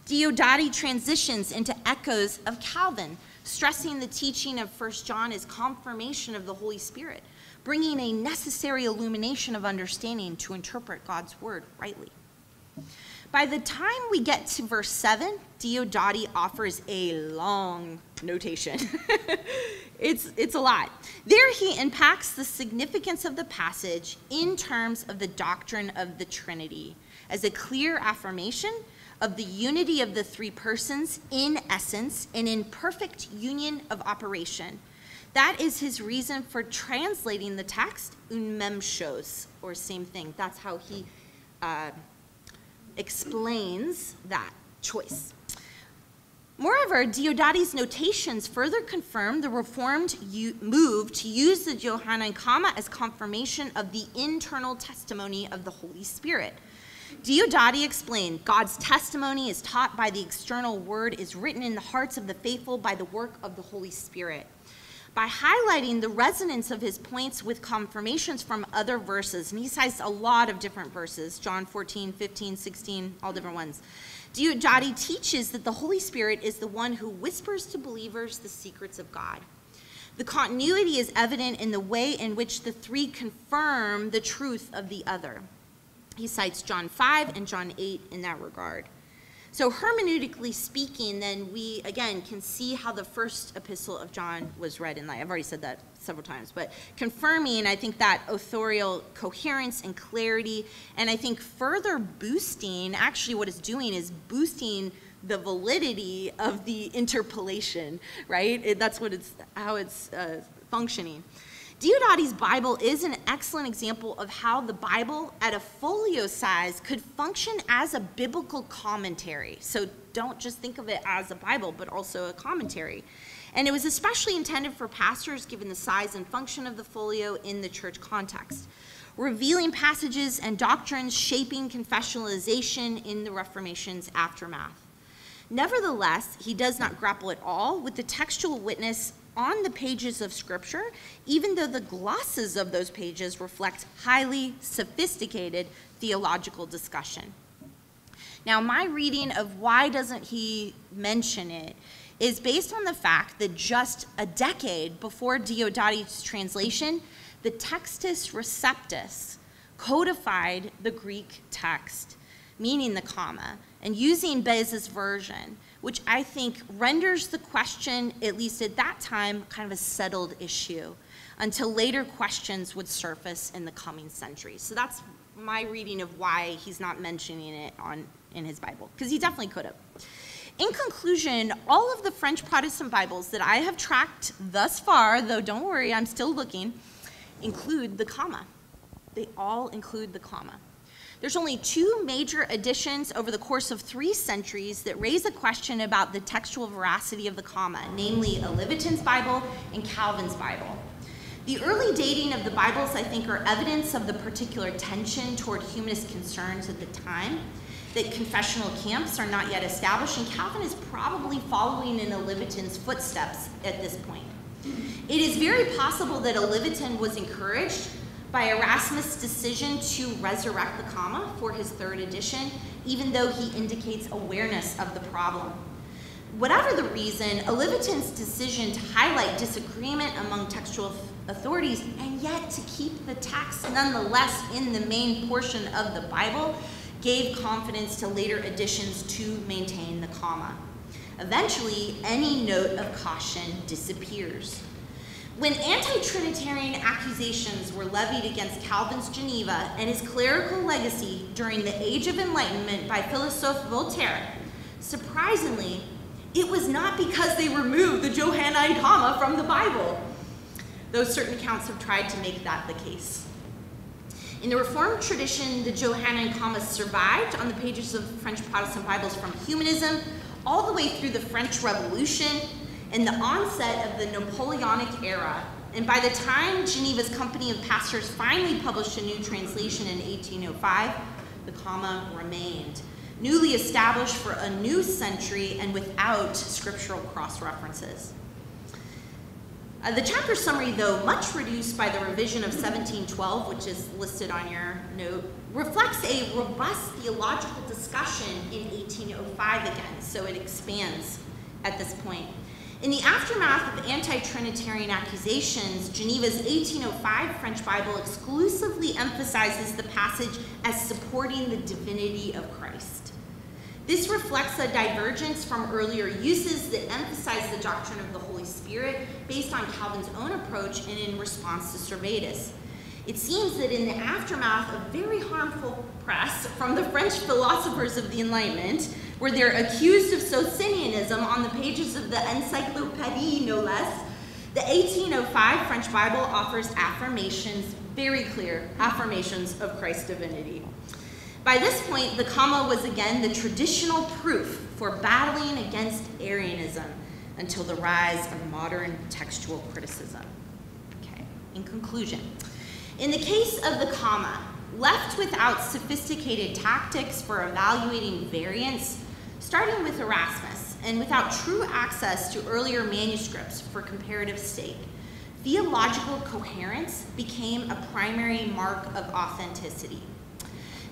Diodati transitions into echoes of Calvin, stressing the teaching of 1 John as confirmation of the Holy Spirit, bringing a necessary illumination of understanding to interpret God's word rightly. By the time we get to verse 7, Diodati offers a long notation. (laughs) it's, it's a lot. There he unpacks the significance of the passage in terms of the doctrine of the Trinity as a clear affirmation of the unity of the three persons in essence and in perfect union of operation. That is his reason for translating the text un même chose, or same thing. That's how he uh, explains that choice. Moreover, Diodati's notations further confirm the Reformed move to use the Johannine comma as confirmation of the internal testimony of the Holy Spirit. Diodati explained God's testimony is taught by the external word, is written in the hearts of the faithful by the work of the Holy Spirit by highlighting the resonance of his points with confirmations from other verses. And he cites a lot of different verses John 14, 15, 16, all different ones. Diodati teaches that the Holy Spirit is the one who whispers to believers the secrets of God. The continuity is evident in the way in which the three confirm the truth of the other. He cites John 5 and John 8 in that regard. So, hermeneutically speaking, then we again can see how the first epistle of John was read in light. I've already said that several times, but confirming, I think, that authorial coherence and clarity, and I think further boosting, actually, what it's doing is boosting the validity of the interpolation, right? It, that's what it's how it's uh, functioning. Diodati's Bible is an excellent example of how the Bible at a folio size could function as a biblical commentary. So don't just think of it as a Bible, but also a commentary. And it was especially intended for pastors given the size and function of the folio in the church context, revealing passages and doctrines shaping confessionalization in the Reformation's aftermath. Nevertheless, he does not grapple at all with the textual witness on the pages of Scripture, even though the glosses of those pages reflect highly sophisticated theological discussion. Now, my reading of why doesn't he mention it is based on the fact that just a decade before Diodati's translation, the Textus Receptus codified the Greek text, meaning the comma, and using Beza's version which I think renders the question, at least at that time, kind of a settled issue until later questions would surface in the coming centuries. So that's my reading of why he's not mentioning it on in his Bible, because he definitely could have. In conclusion, all of the French Protestant Bibles that I have tracked thus far, though don't worry, I'm still looking, include the comma. They all include the comma. There's only two major additions over the course of three centuries that raise a question about the textual veracity of the comma, namely Olivetan's Bible and Calvin's Bible. The early dating of the Bibles, I think, are evidence of the particular tension toward humanist concerns at the time, that confessional camps are not yet established, and Calvin is probably following in Olivetan's footsteps at this point. It is very possible that Olivetan was encouraged by Erasmus' decision to resurrect the comma for his third edition, even though he indicates awareness of the problem. Whatever the reason, Olivetan's decision to highlight disagreement among textual authorities and yet to keep the text nonetheless in the main portion of the Bible gave confidence to later editions to maintain the comma. Eventually, any note of caution disappears. When anti Trinitarian accusations were levied against Calvin's Geneva and his clerical legacy during the Age of Enlightenment by philosophe Voltaire, surprisingly, it was not because they removed the Johannine comma from the Bible, though certain accounts have tried to make that the case. In the Reformed tradition, the Johannine comma survived on the pages of French Protestant Bibles from humanism all the way through the French Revolution and the onset of the Napoleonic era. And by the time Geneva's Company of Pastors finally published a new translation in 1805, the comma remained. Newly established for a new century and without scriptural cross references. Uh, the chapter summary, though much reduced by the revision of 1712, which is listed on your note, reflects a robust theological discussion in 1805 again, so it expands at this point. In the aftermath of anti Trinitarian accusations, Geneva's 1805 French Bible exclusively emphasizes the passage as supporting the divinity of Christ. This reflects a divergence from earlier uses that emphasize the doctrine of the Holy Spirit based on Calvin's own approach and in response to Servetus. It seems that in the aftermath of very harmful press from the French philosophers of the Enlightenment, where they're accused of Socinianism on the pages of the Encyclopédie, no less, the 1805 French Bible offers affirmations, very clear affirmations of Christ's divinity. By this point, the comma was again the traditional proof for battling against Arianism until the rise of modern textual criticism. Okay, in conclusion, in the case of the comma, left without sophisticated tactics for evaluating variants, starting with Erasmus, and without true access to earlier manuscripts for comparative sake, theological coherence became a primary mark of authenticity.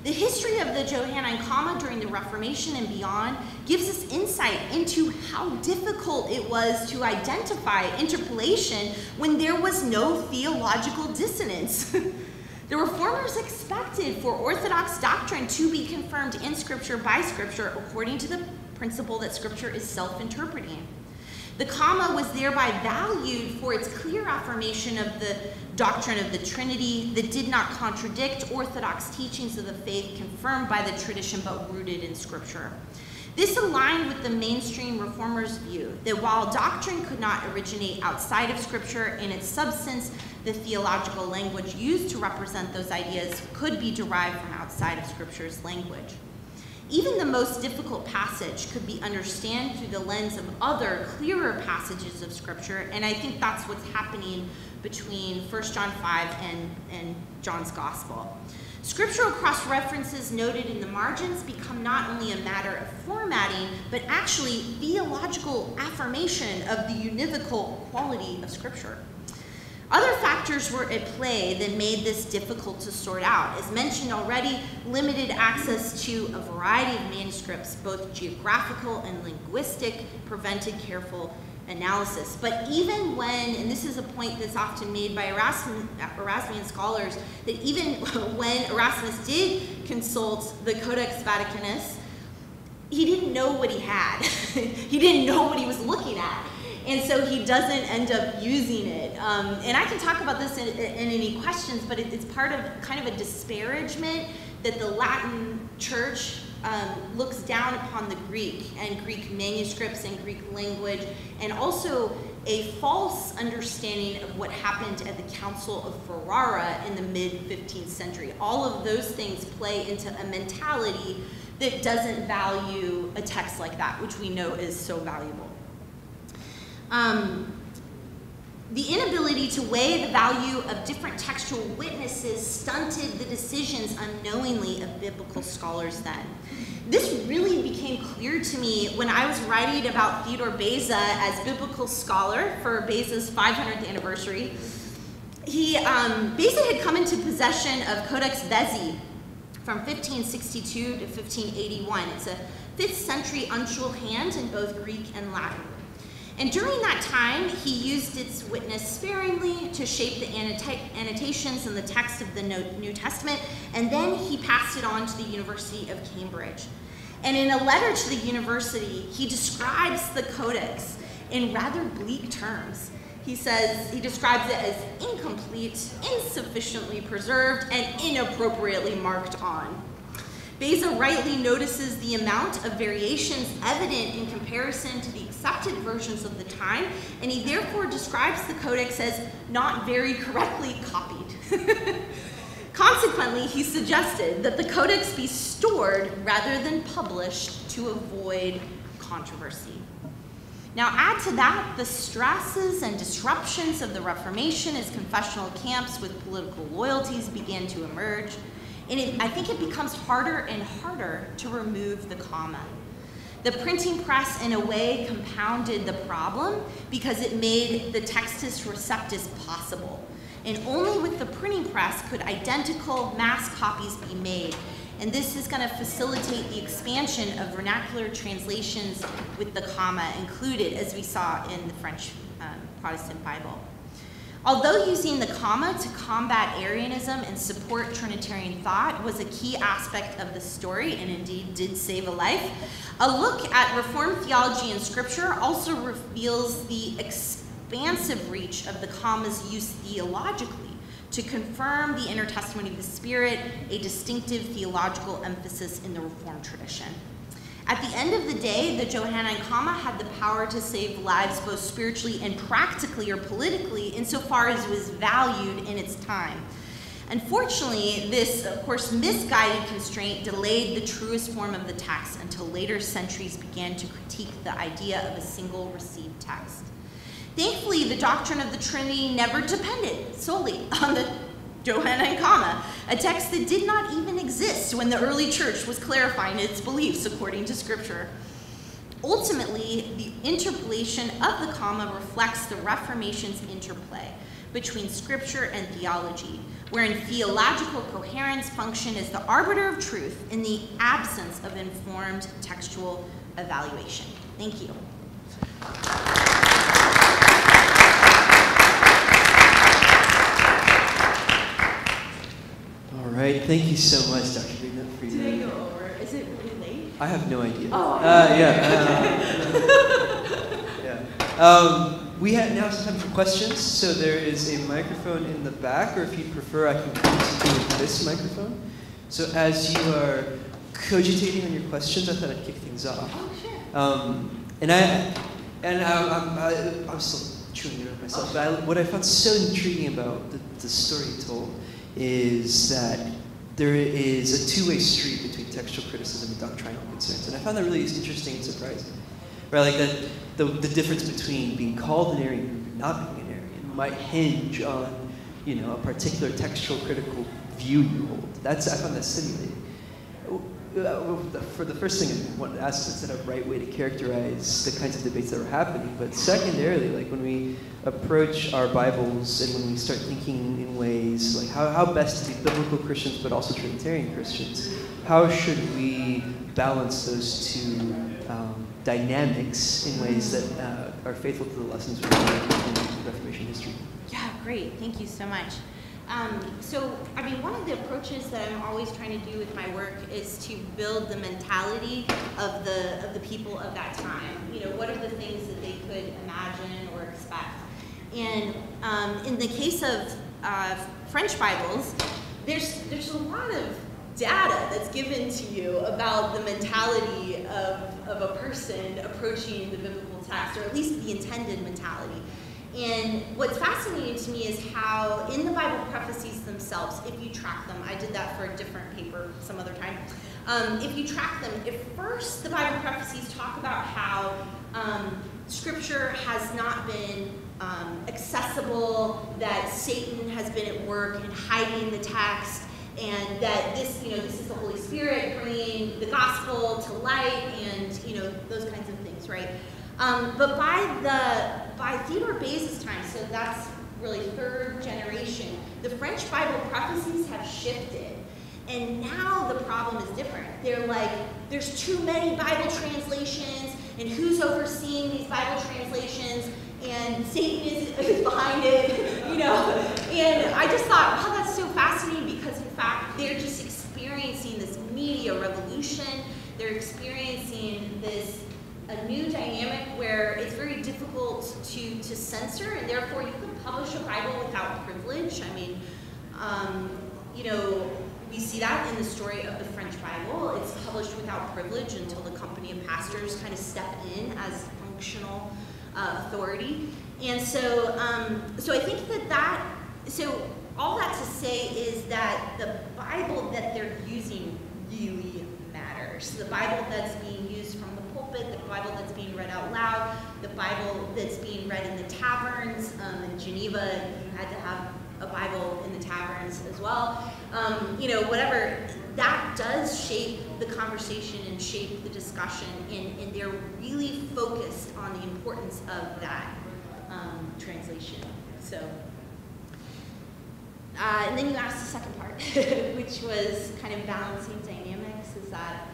The history of the Johannine comma during the Reformation and beyond gives us insight into how difficult it was to identify interpolation when there was no theological dissonance. (laughs) the Reformers expected for Orthodox doctrine to be confirmed in Scripture by Scripture according to the principle that Scripture is self interpreting. The comma was thereby valued for its clear affirmation of the doctrine of the Trinity that did not contradict Orthodox teachings of the faith confirmed by the tradition but rooted in Scripture. This aligned with the mainstream reformers' view that while doctrine could not originate outside of Scripture, in its substance, the theological language used to represent those ideas could be derived from outside of Scripture's language. Even the most difficult passage could be understood through the lens of other, clearer passages of Scripture, and I think that's what's happening between 1 John 5 and, and John's Gospel. Scriptural cross references noted in the margins become not only a matter of formatting, but actually theological affirmation of the univocal quality of Scripture. Other factors were at play that made this difficult to sort out. As mentioned already, limited access to a variety of manuscripts, both geographical and linguistic, prevented careful analysis. But even when, and this is a point that's often made by Erasmus, Erasmian scholars, that even (laughs) when Erasmus did consult the Codex Vaticanus, he didn't know what he had. (laughs) he didn't know what he was looking at and so he doesn't end up using it. Um, and I can talk about this in, in any questions, but it, it's part of kind of a disparagement that the Latin church um, looks down upon the Greek and Greek manuscripts and Greek language, and also a false understanding of what happened at the Council of Ferrara in the mid 15th century. All of those things play into a mentality that doesn't value a text like that, which we know is so valuable. Um, the inability to weigh the value of different textual witnesses stunted the decisions unknowingly of biblical scholars then. This really became clear to me when I was writing about Theodore Beza as biblical scholar for Beza's 500th anniversary. He, um, Beza had come into possession of Codex Bezae from 1562 to 1581. It's a 5th century uncial hand in both Greek and Latin. And during that time, he used its witness sparingly to shape the annotations and the text of the New Testament, and then he passed it on to the University of Cambridge. And in a letter to the university, he describes the codex in rather bleak terms. He says, he describes it as incomplete, insufficiently preserved, and inappropriately marked on. Beza rightly notices the amount of variations evident in comparison to the accepted versions of the time, and he therefore describes the codex as not very correctly copied. (laughs) Consequently, he suggested that the codex be stored rather than published to avoid controversy. Now, add to that the stresses and disruptions of the Reformation as confessional camps with political loyalties began to emerge. And it, I think it becomes harder and harder to remove the comma. The printing press, in a way, compounded the problem because it made the Textus Receptus possible. And only with the printing press could identical mass copies be made. And this is going to facilitate the expansion of vernacular translations with the comma included, as we saw in the French um, Protestant Bible. Although using the comma to combat Arianism and support Trinitarian thought was a key aspect of the story and indeed did save a life, a look at Reformed theology and scripture also reveals the expansive reach of the comma's use theologically to confirm the inner testimony of the Spirit, a distinctive theological emphasis in the Reformed tradition. At the end of the day, the Johannine comma had the power to save lives both spiritually and practically or politically insofar as it was valued in its time. Unfortunately, this, of course, misguided constraint delayed the truest form of the text until later centuries began to critique the idea of a single received text. Thankfully, the doctrine of the Trinity never depended solely on the Johannine comma, a text that did not even exist when the early church was clarifying its beliefs according to Scripture. Ultimately, the interpolation of the comma reflects the Reformation's interplay between Scripture and theology, wherein theological coherence functioned as the arbiter of truth in the absence of informed textual evaluation. Thank you. All right, thank you so much, Dr. Your. Did I go over? Is it really late? I have no idea. Oh. Uh, yeah. Uh, (laughs) yeah. Um, we have now some time for questions. So there is a microphone in the back, or if you prefer, I can continue with this microphone. So as you are cogitating on your questions, I thought I'd kick things off. Oh, sure. Um, and I, and I, I'm, I, I'm still chewing it up myself. But I, what I found so intriguing about the, the story you told is that there is a two-way street between textual criticism and doctrinal concerns. And I found that really interesting and surprising. Right, like that the, the difference between being called an Arian and not being an Arian might hinge on, you know, a particular textual critical view you hold. That's I found that stimulating. For the first thing I wanted to ask is, is that a right way to characterize the kinds of debates that were happening? But secondarily, like when we approach our Bibles and when we start thinking in ways like how, how best to be biblical Christians but also Trinitarian Christians, how should we balance those two um, dynamics in ways that uh, are faithful to the lessons we learned in Reformation history? Yeah, great. Thank you so much. Um, so, I mean, one of the approaches that I'm always trying to do with my work is to build the mentality of the of the people of that time. You know, what are the things that they could imagine or expect? And um, in the case of uh, French Bibles, there's, there's a lot of data that's given to you about the mentality of, of a person approaching the biblical text, or at least the intended mentality. And what's fascinating to me is how in the Bible prophecies themselves, if you track them, I did that for a different paper some other time. Um, if you track them, at first the Bible prophecies talk about how um, Scripture has not been um, accessible, that Satan has been at work in hiding the text, and that this, you know, this is the Holy Spirit bringing the gospel to light, and you know those kinds of things, right? Um, but by the by Theodore Beza's time, so that's really third generation, the French Bible prophecies have shifted. And now the problem is different. They're like, there's too many Bible translations, and who's overseeing these Bible translations? and Satan is, (laughs) is behind it, (laughs) you know. And I just thought, wow, that's so fascinating because in fact they're just experiencing this media revolution. They're experiencing this a new dynamic where it's very difficult to, to censor and therefore you can publish a Bible without privilege. I mean, um, you know, we see that in the story of the French Bible. It's published without privilege until the company of pastors kind of step in as functional uh, authority. And so, um, so I think that that, so all that to say is that the Bible that they're using really matters. The Bible that's being pulpit, the Bible that's being read out loud, the Bible that's being read in the taverns. Um, in Geneva, you had to have a Bible in the taverns as well. Um, you know, whatever, that does shape the conversation and shape the discussion, and, and they're really focused on the importance of that um, translation. So, uh, and then you asked the second part, (laughs) which was kind of balancing dynamics. Is that?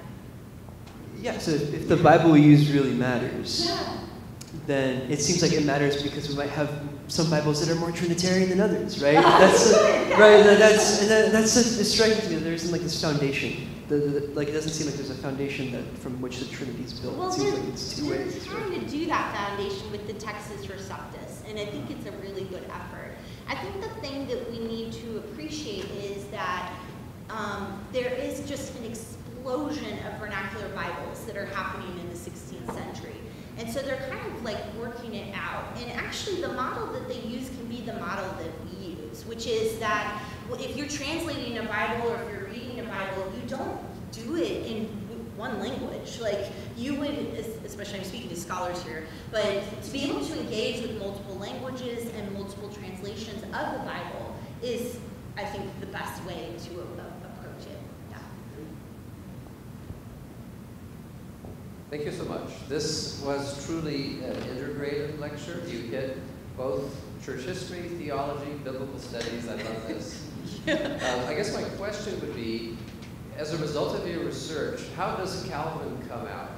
Yeah, so if, if the Bible we use really matters, then it seems like it matters because we might have some Bibles that are more Trinitarian than others, right? (laughs) That's uh, right. That's and that, that's it's striking to me. that There isn't like this foundation. The, the, like it doesn't seem like there's a foundation that from which the Trinity is built. Well, it seems like it's two they're ways. trying to do that foundation with the Textus Receptus, and I think it's a really good effort. I think the thing that we need to appreciate is that um, there is just an explosion of vernacular Bibles that are happening in the 16th century. And so they're kind of like working it out. And actually, the model that they use can be the model that we use, which is that if you're translating a Bible or if you're reading a Bible, you don't do it in one language. Like you would, especially I'm speaking to scholars here, but to be able to engage with multiple languages and multiple translations of the Bible is, I think, the best way to uh, a- a- approach it. Yeah. Thank you so much. This was truly an integrated lecture. You hit both church history, theology, biblical studies. I love this. (laughs) Um, I guess my question would be, as a result of your research, how does Calvin come out?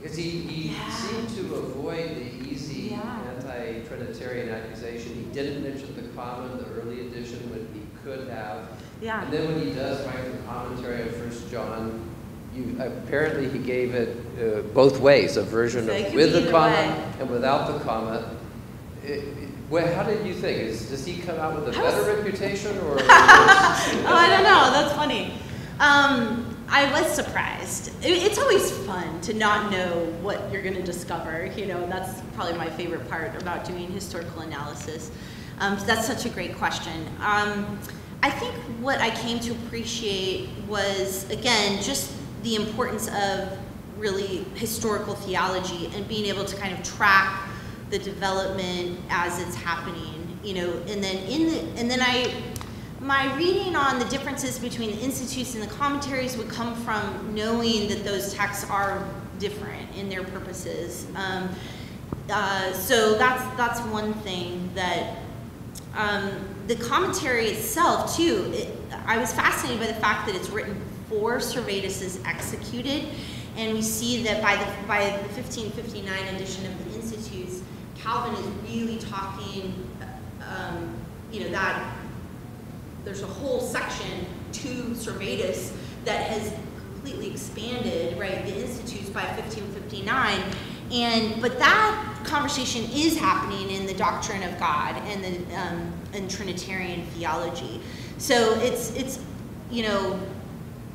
Because he, he Yeah. seemed to avoid the easy Yeah. anti-Trinitarian accusation. He didn't mention the comma, the early edition, when he could have. Yeah. And then when he does write the commentary on First John, you, apparently he gave it uh, both ways, a version So of with the comma way. and without the comma. It- it- well, how did you think? Is, does he come out with a I was- better reputation or? (laughs) oh, I don't know. That's funny. Um, I was surprised. It, it's always fun to not know what you're going to discover. You know, that's probably my favorite part about doing historical analysis. Um, so that's such a great question. Um, I think what I came to appreciate was, again, just the importance of really historical theology and being able to kind of track the development as it's happening, you know, and then in the, and then I, my reading on the differences between the institutes and the commentaries would come from knowing that those texts are different in their purposes. Um, uh, so that's that's one thing that um, the commentary itself too. It, I was fascinated by the fact that it's written before Servetus is executed, and we see that by the by the 1559 edition of the Institutes, Calvin is really talking. Um, you know that there's a whole section to Servetus that has completely expanded, right, the institutes by 1559. And, but that conversation is happening in the doctrine of God and the, um, and Trinitarian theology. So it's, it's, you know,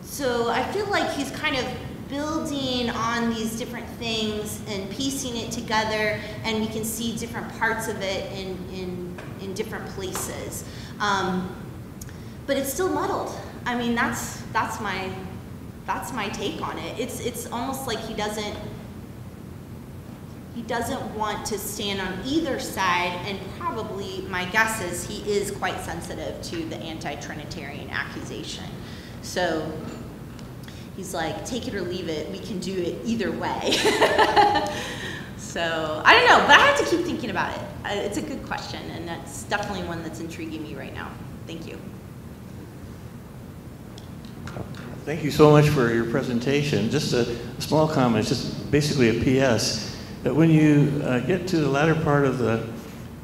so I feel like he's kind of building on these different things and piecing it together, and we can see different parts of it in, in, in different places. Um, but it's still muddled. I mean, that's that's my that's my take on it. It's it's almost like he doesn't he doesn't want to stand on either side, and probably my guess is he is quite sensitive to the anti-Trinitarian accusation. So he's like, take it or leave it. We can do it either way. (laughs) so I don't know, but I have to keep thinking about it. It's a good question, and that's definitely one that's intriguing me right now. Thank you. Thank you so much for your presentation. Just a, a small comment, just basically a PS, that when you uh, get to the latter part of the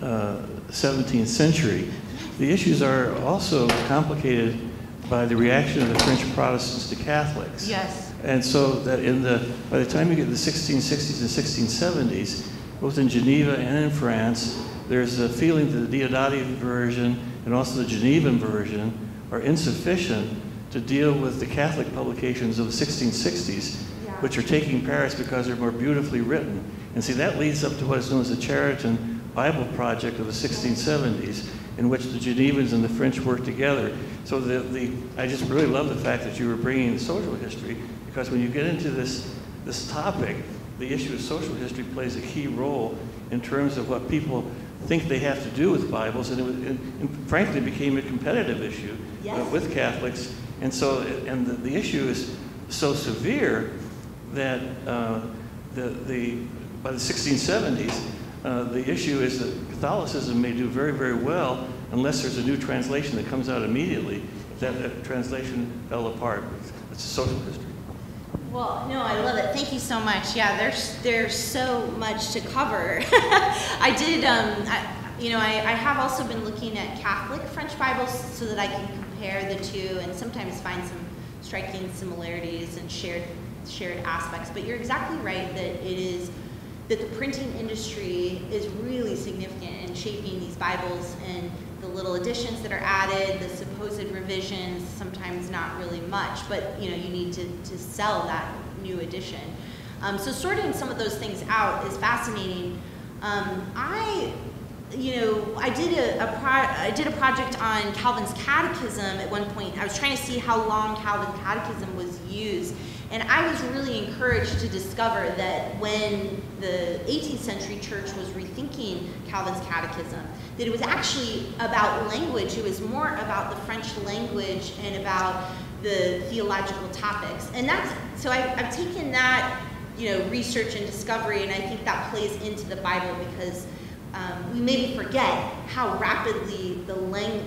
uh, 17th century, the issues are also complicated by the reaction of the French Protestants to Catholics. Yes. And so that in the, by the time you get to the 1660s and 1670s, both in Geneva and in France, there's a feeling that the Diodati version and also the Genevan version are insufficient to deal with the Catholic publications of the 1660s, Yeah. which are taking Paris because they're more beautifully written. And see, that leads up to what is known as the Charenton Bible Project of the 1670s, in which the Genevans and the French worked together. So the, the, I just really love the fact that you were bringing social history, because when you get into this, this topic, the issue of social history plays a key role in terms of what people think they have to do with Bibles, and, it was, and, and frankly, it became a competitive issue uh, with Catholics. And so, and the, the issue is so severe that uh, the, the, by the 1670s, uh, the issue is that Catholicism may do very, very well unless there's a new translation that comes out immediately. That translation fell apart. It's a social history. Well, no, I love it. Thank you so much. Yeah, there's there's so much to cover. (laughs) I did, um, I, you know, I, I have also been looking at Catholic French Bibles so that I can compare the two and sometimes find some striking similarities and shared shared aspects. But you're exactly right that it is that the printing industry is really significant in shaping these Bibles and the little additions that are added, the supposed revisions, sometimes not really much, but you know, you need to, to sell that new edition. Um, so sorting some of those things out is fascinating. Um, I, you know, I did a, a I did a project on Calvin's Catechism at one point. I was trying to see how long Calvin's Catechism was used. And I was really encouraged to discover that when the 18th century church was rethinking Calvin's catechism, that it was actually about language. It was more about the French language and about the theological topics. And that's, so I, I've taken that, you know, research and discovery, and I think that plays into the Bible because um, we maybe forget how rapidly the,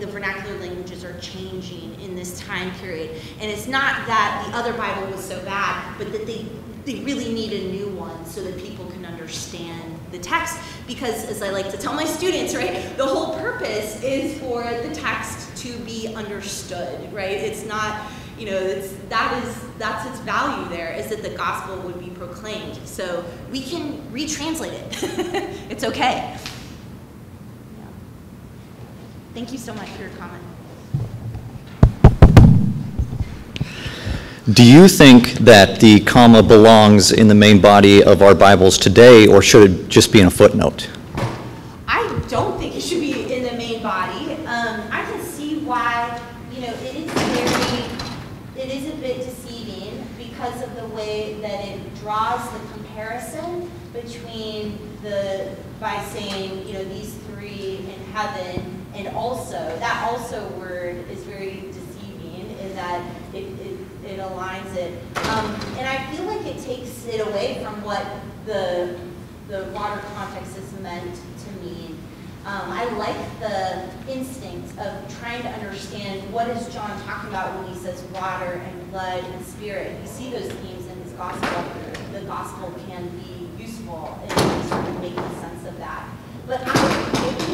the vernacular languages are changing in this time period. And it's not that the other Bible was so bad, but that they, they really need a new one so that people can understand the text. Because, as I like to tell my students, right, the whole purpose is for the text to be understood, right? It's not, you know, it's, that is, that's its value there, is that the gospel would be proclaimed. So we can retranslate it. (laughs) it's okay. Yeah. Thank you so much for your comment. Do you think that the comma belongs in the main body of our Bibles today, or should it just be in a footnote? I don't think it should be in the main body. Um, I can see why, you know, it is very, it is a bit deceiving because of the way that it draws the comparison between the, by saying, you know, these three in heaven, and also, that also word is very deceiving in that it, it, it aligns it. Um, and I feel like it takes it away from what the, the water context is meant to mean. Um, I like the instinct of trying to understand what is John talking about when he says water and blood and spirit. You see those themes in his gospel. The gospel can be useful in sort of making sense of that. But I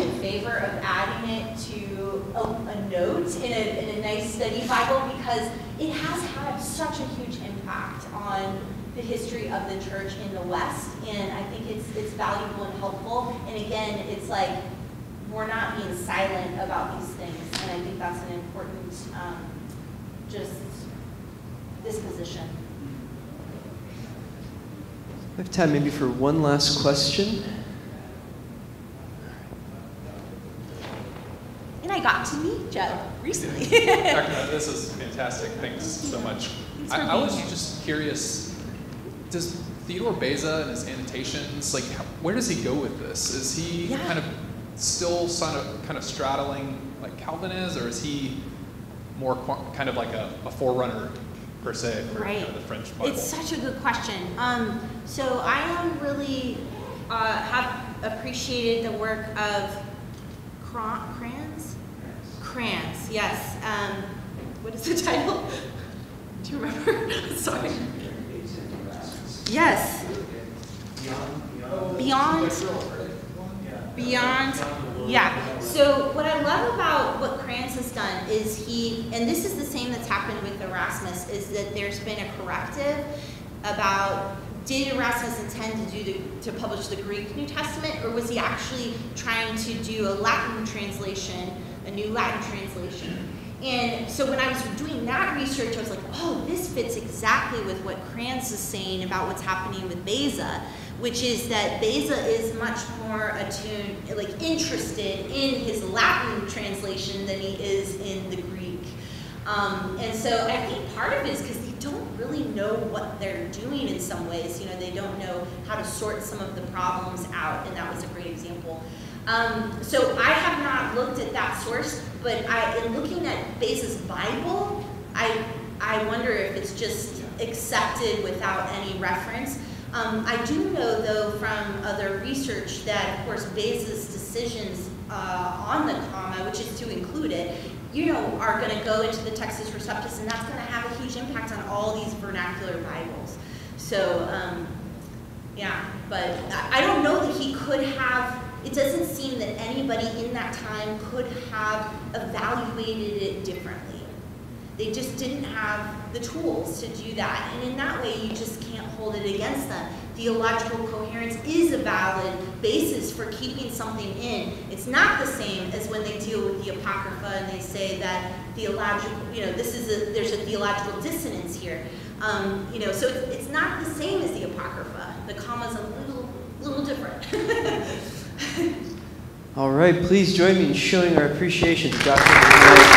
in favor of adding it to a, a note in a, in a nice study Bible because it has had such a huge impact on the history of the church in the West, and I think it's it's valuable and helpful. And again, it's like we're not being silent about these things, and I think that's an important um, just disposition. We have time maybe for one last question. And I got to meet Joe recently. Dr. (laughs) This is fantastic. Thanks so much. Thanks I, I was here. just curious, does Theodore Beza and his annotations, like, how- where does he go with this? Is he Yeah. kind of still kind of, kind of straddling like Calvin is, or is he more kind of like a, a forerunner per se for kind of the French Bible? It's such a good question. Um, so I am really uh, have appreciated the work of Cran- Crans. Crans, yes. Um, what is the (laughs) title? Do you remember? (laughs) Sorry. Yes. Beyond. Beyond. Yeah. So what I love about what Kranz has done is he, and this is the same that's happened with Erasmus, is that there's been a corrective about did Erasmus intend to do to publish the Greek New Testament, or was he actually trying to do a Latin translation, a new Latin translation? And so when I was doing that research, I was like, oh, this fits exactly with what Kranz is saying about what's happening with Beza, which is that Beza is much more attuned, like interested in his Latin translation than he is in the Greek. Um, and so I think part of it is because they don't really know what they're doing in some ways. You know, they don't know how to sort some of the problems out, and that was a great example. Um, so I have not looked at that source, but I, in looking at Beza's Bible, I, I wonder if it's just accepted without any reference. Um, I do know, though, from other research that, of course, Beza's decisions uh, on the comma, which is to include it, you know, are going to go into the Textus Receptus, and that's going to have a huge impact on all these vernacular Bibles. So, um, yeah, but I don't know that he could have, it doesn't seem that anybody in that time could have evaluated it differently. They just didn't have the tools to do that, and in that way, you just can't hold it against them. Theological coherence is a valid basis for keeping something in. It's not the same as when they deal with the Apocrypha and they say that theological, you know, this is a, there's a theological dissonance here. Um, you know, so it's, it's not the same as the Apocrypha. The comma's a little, little different. (laughs) All right, please join me in showing our appreciation to Dr.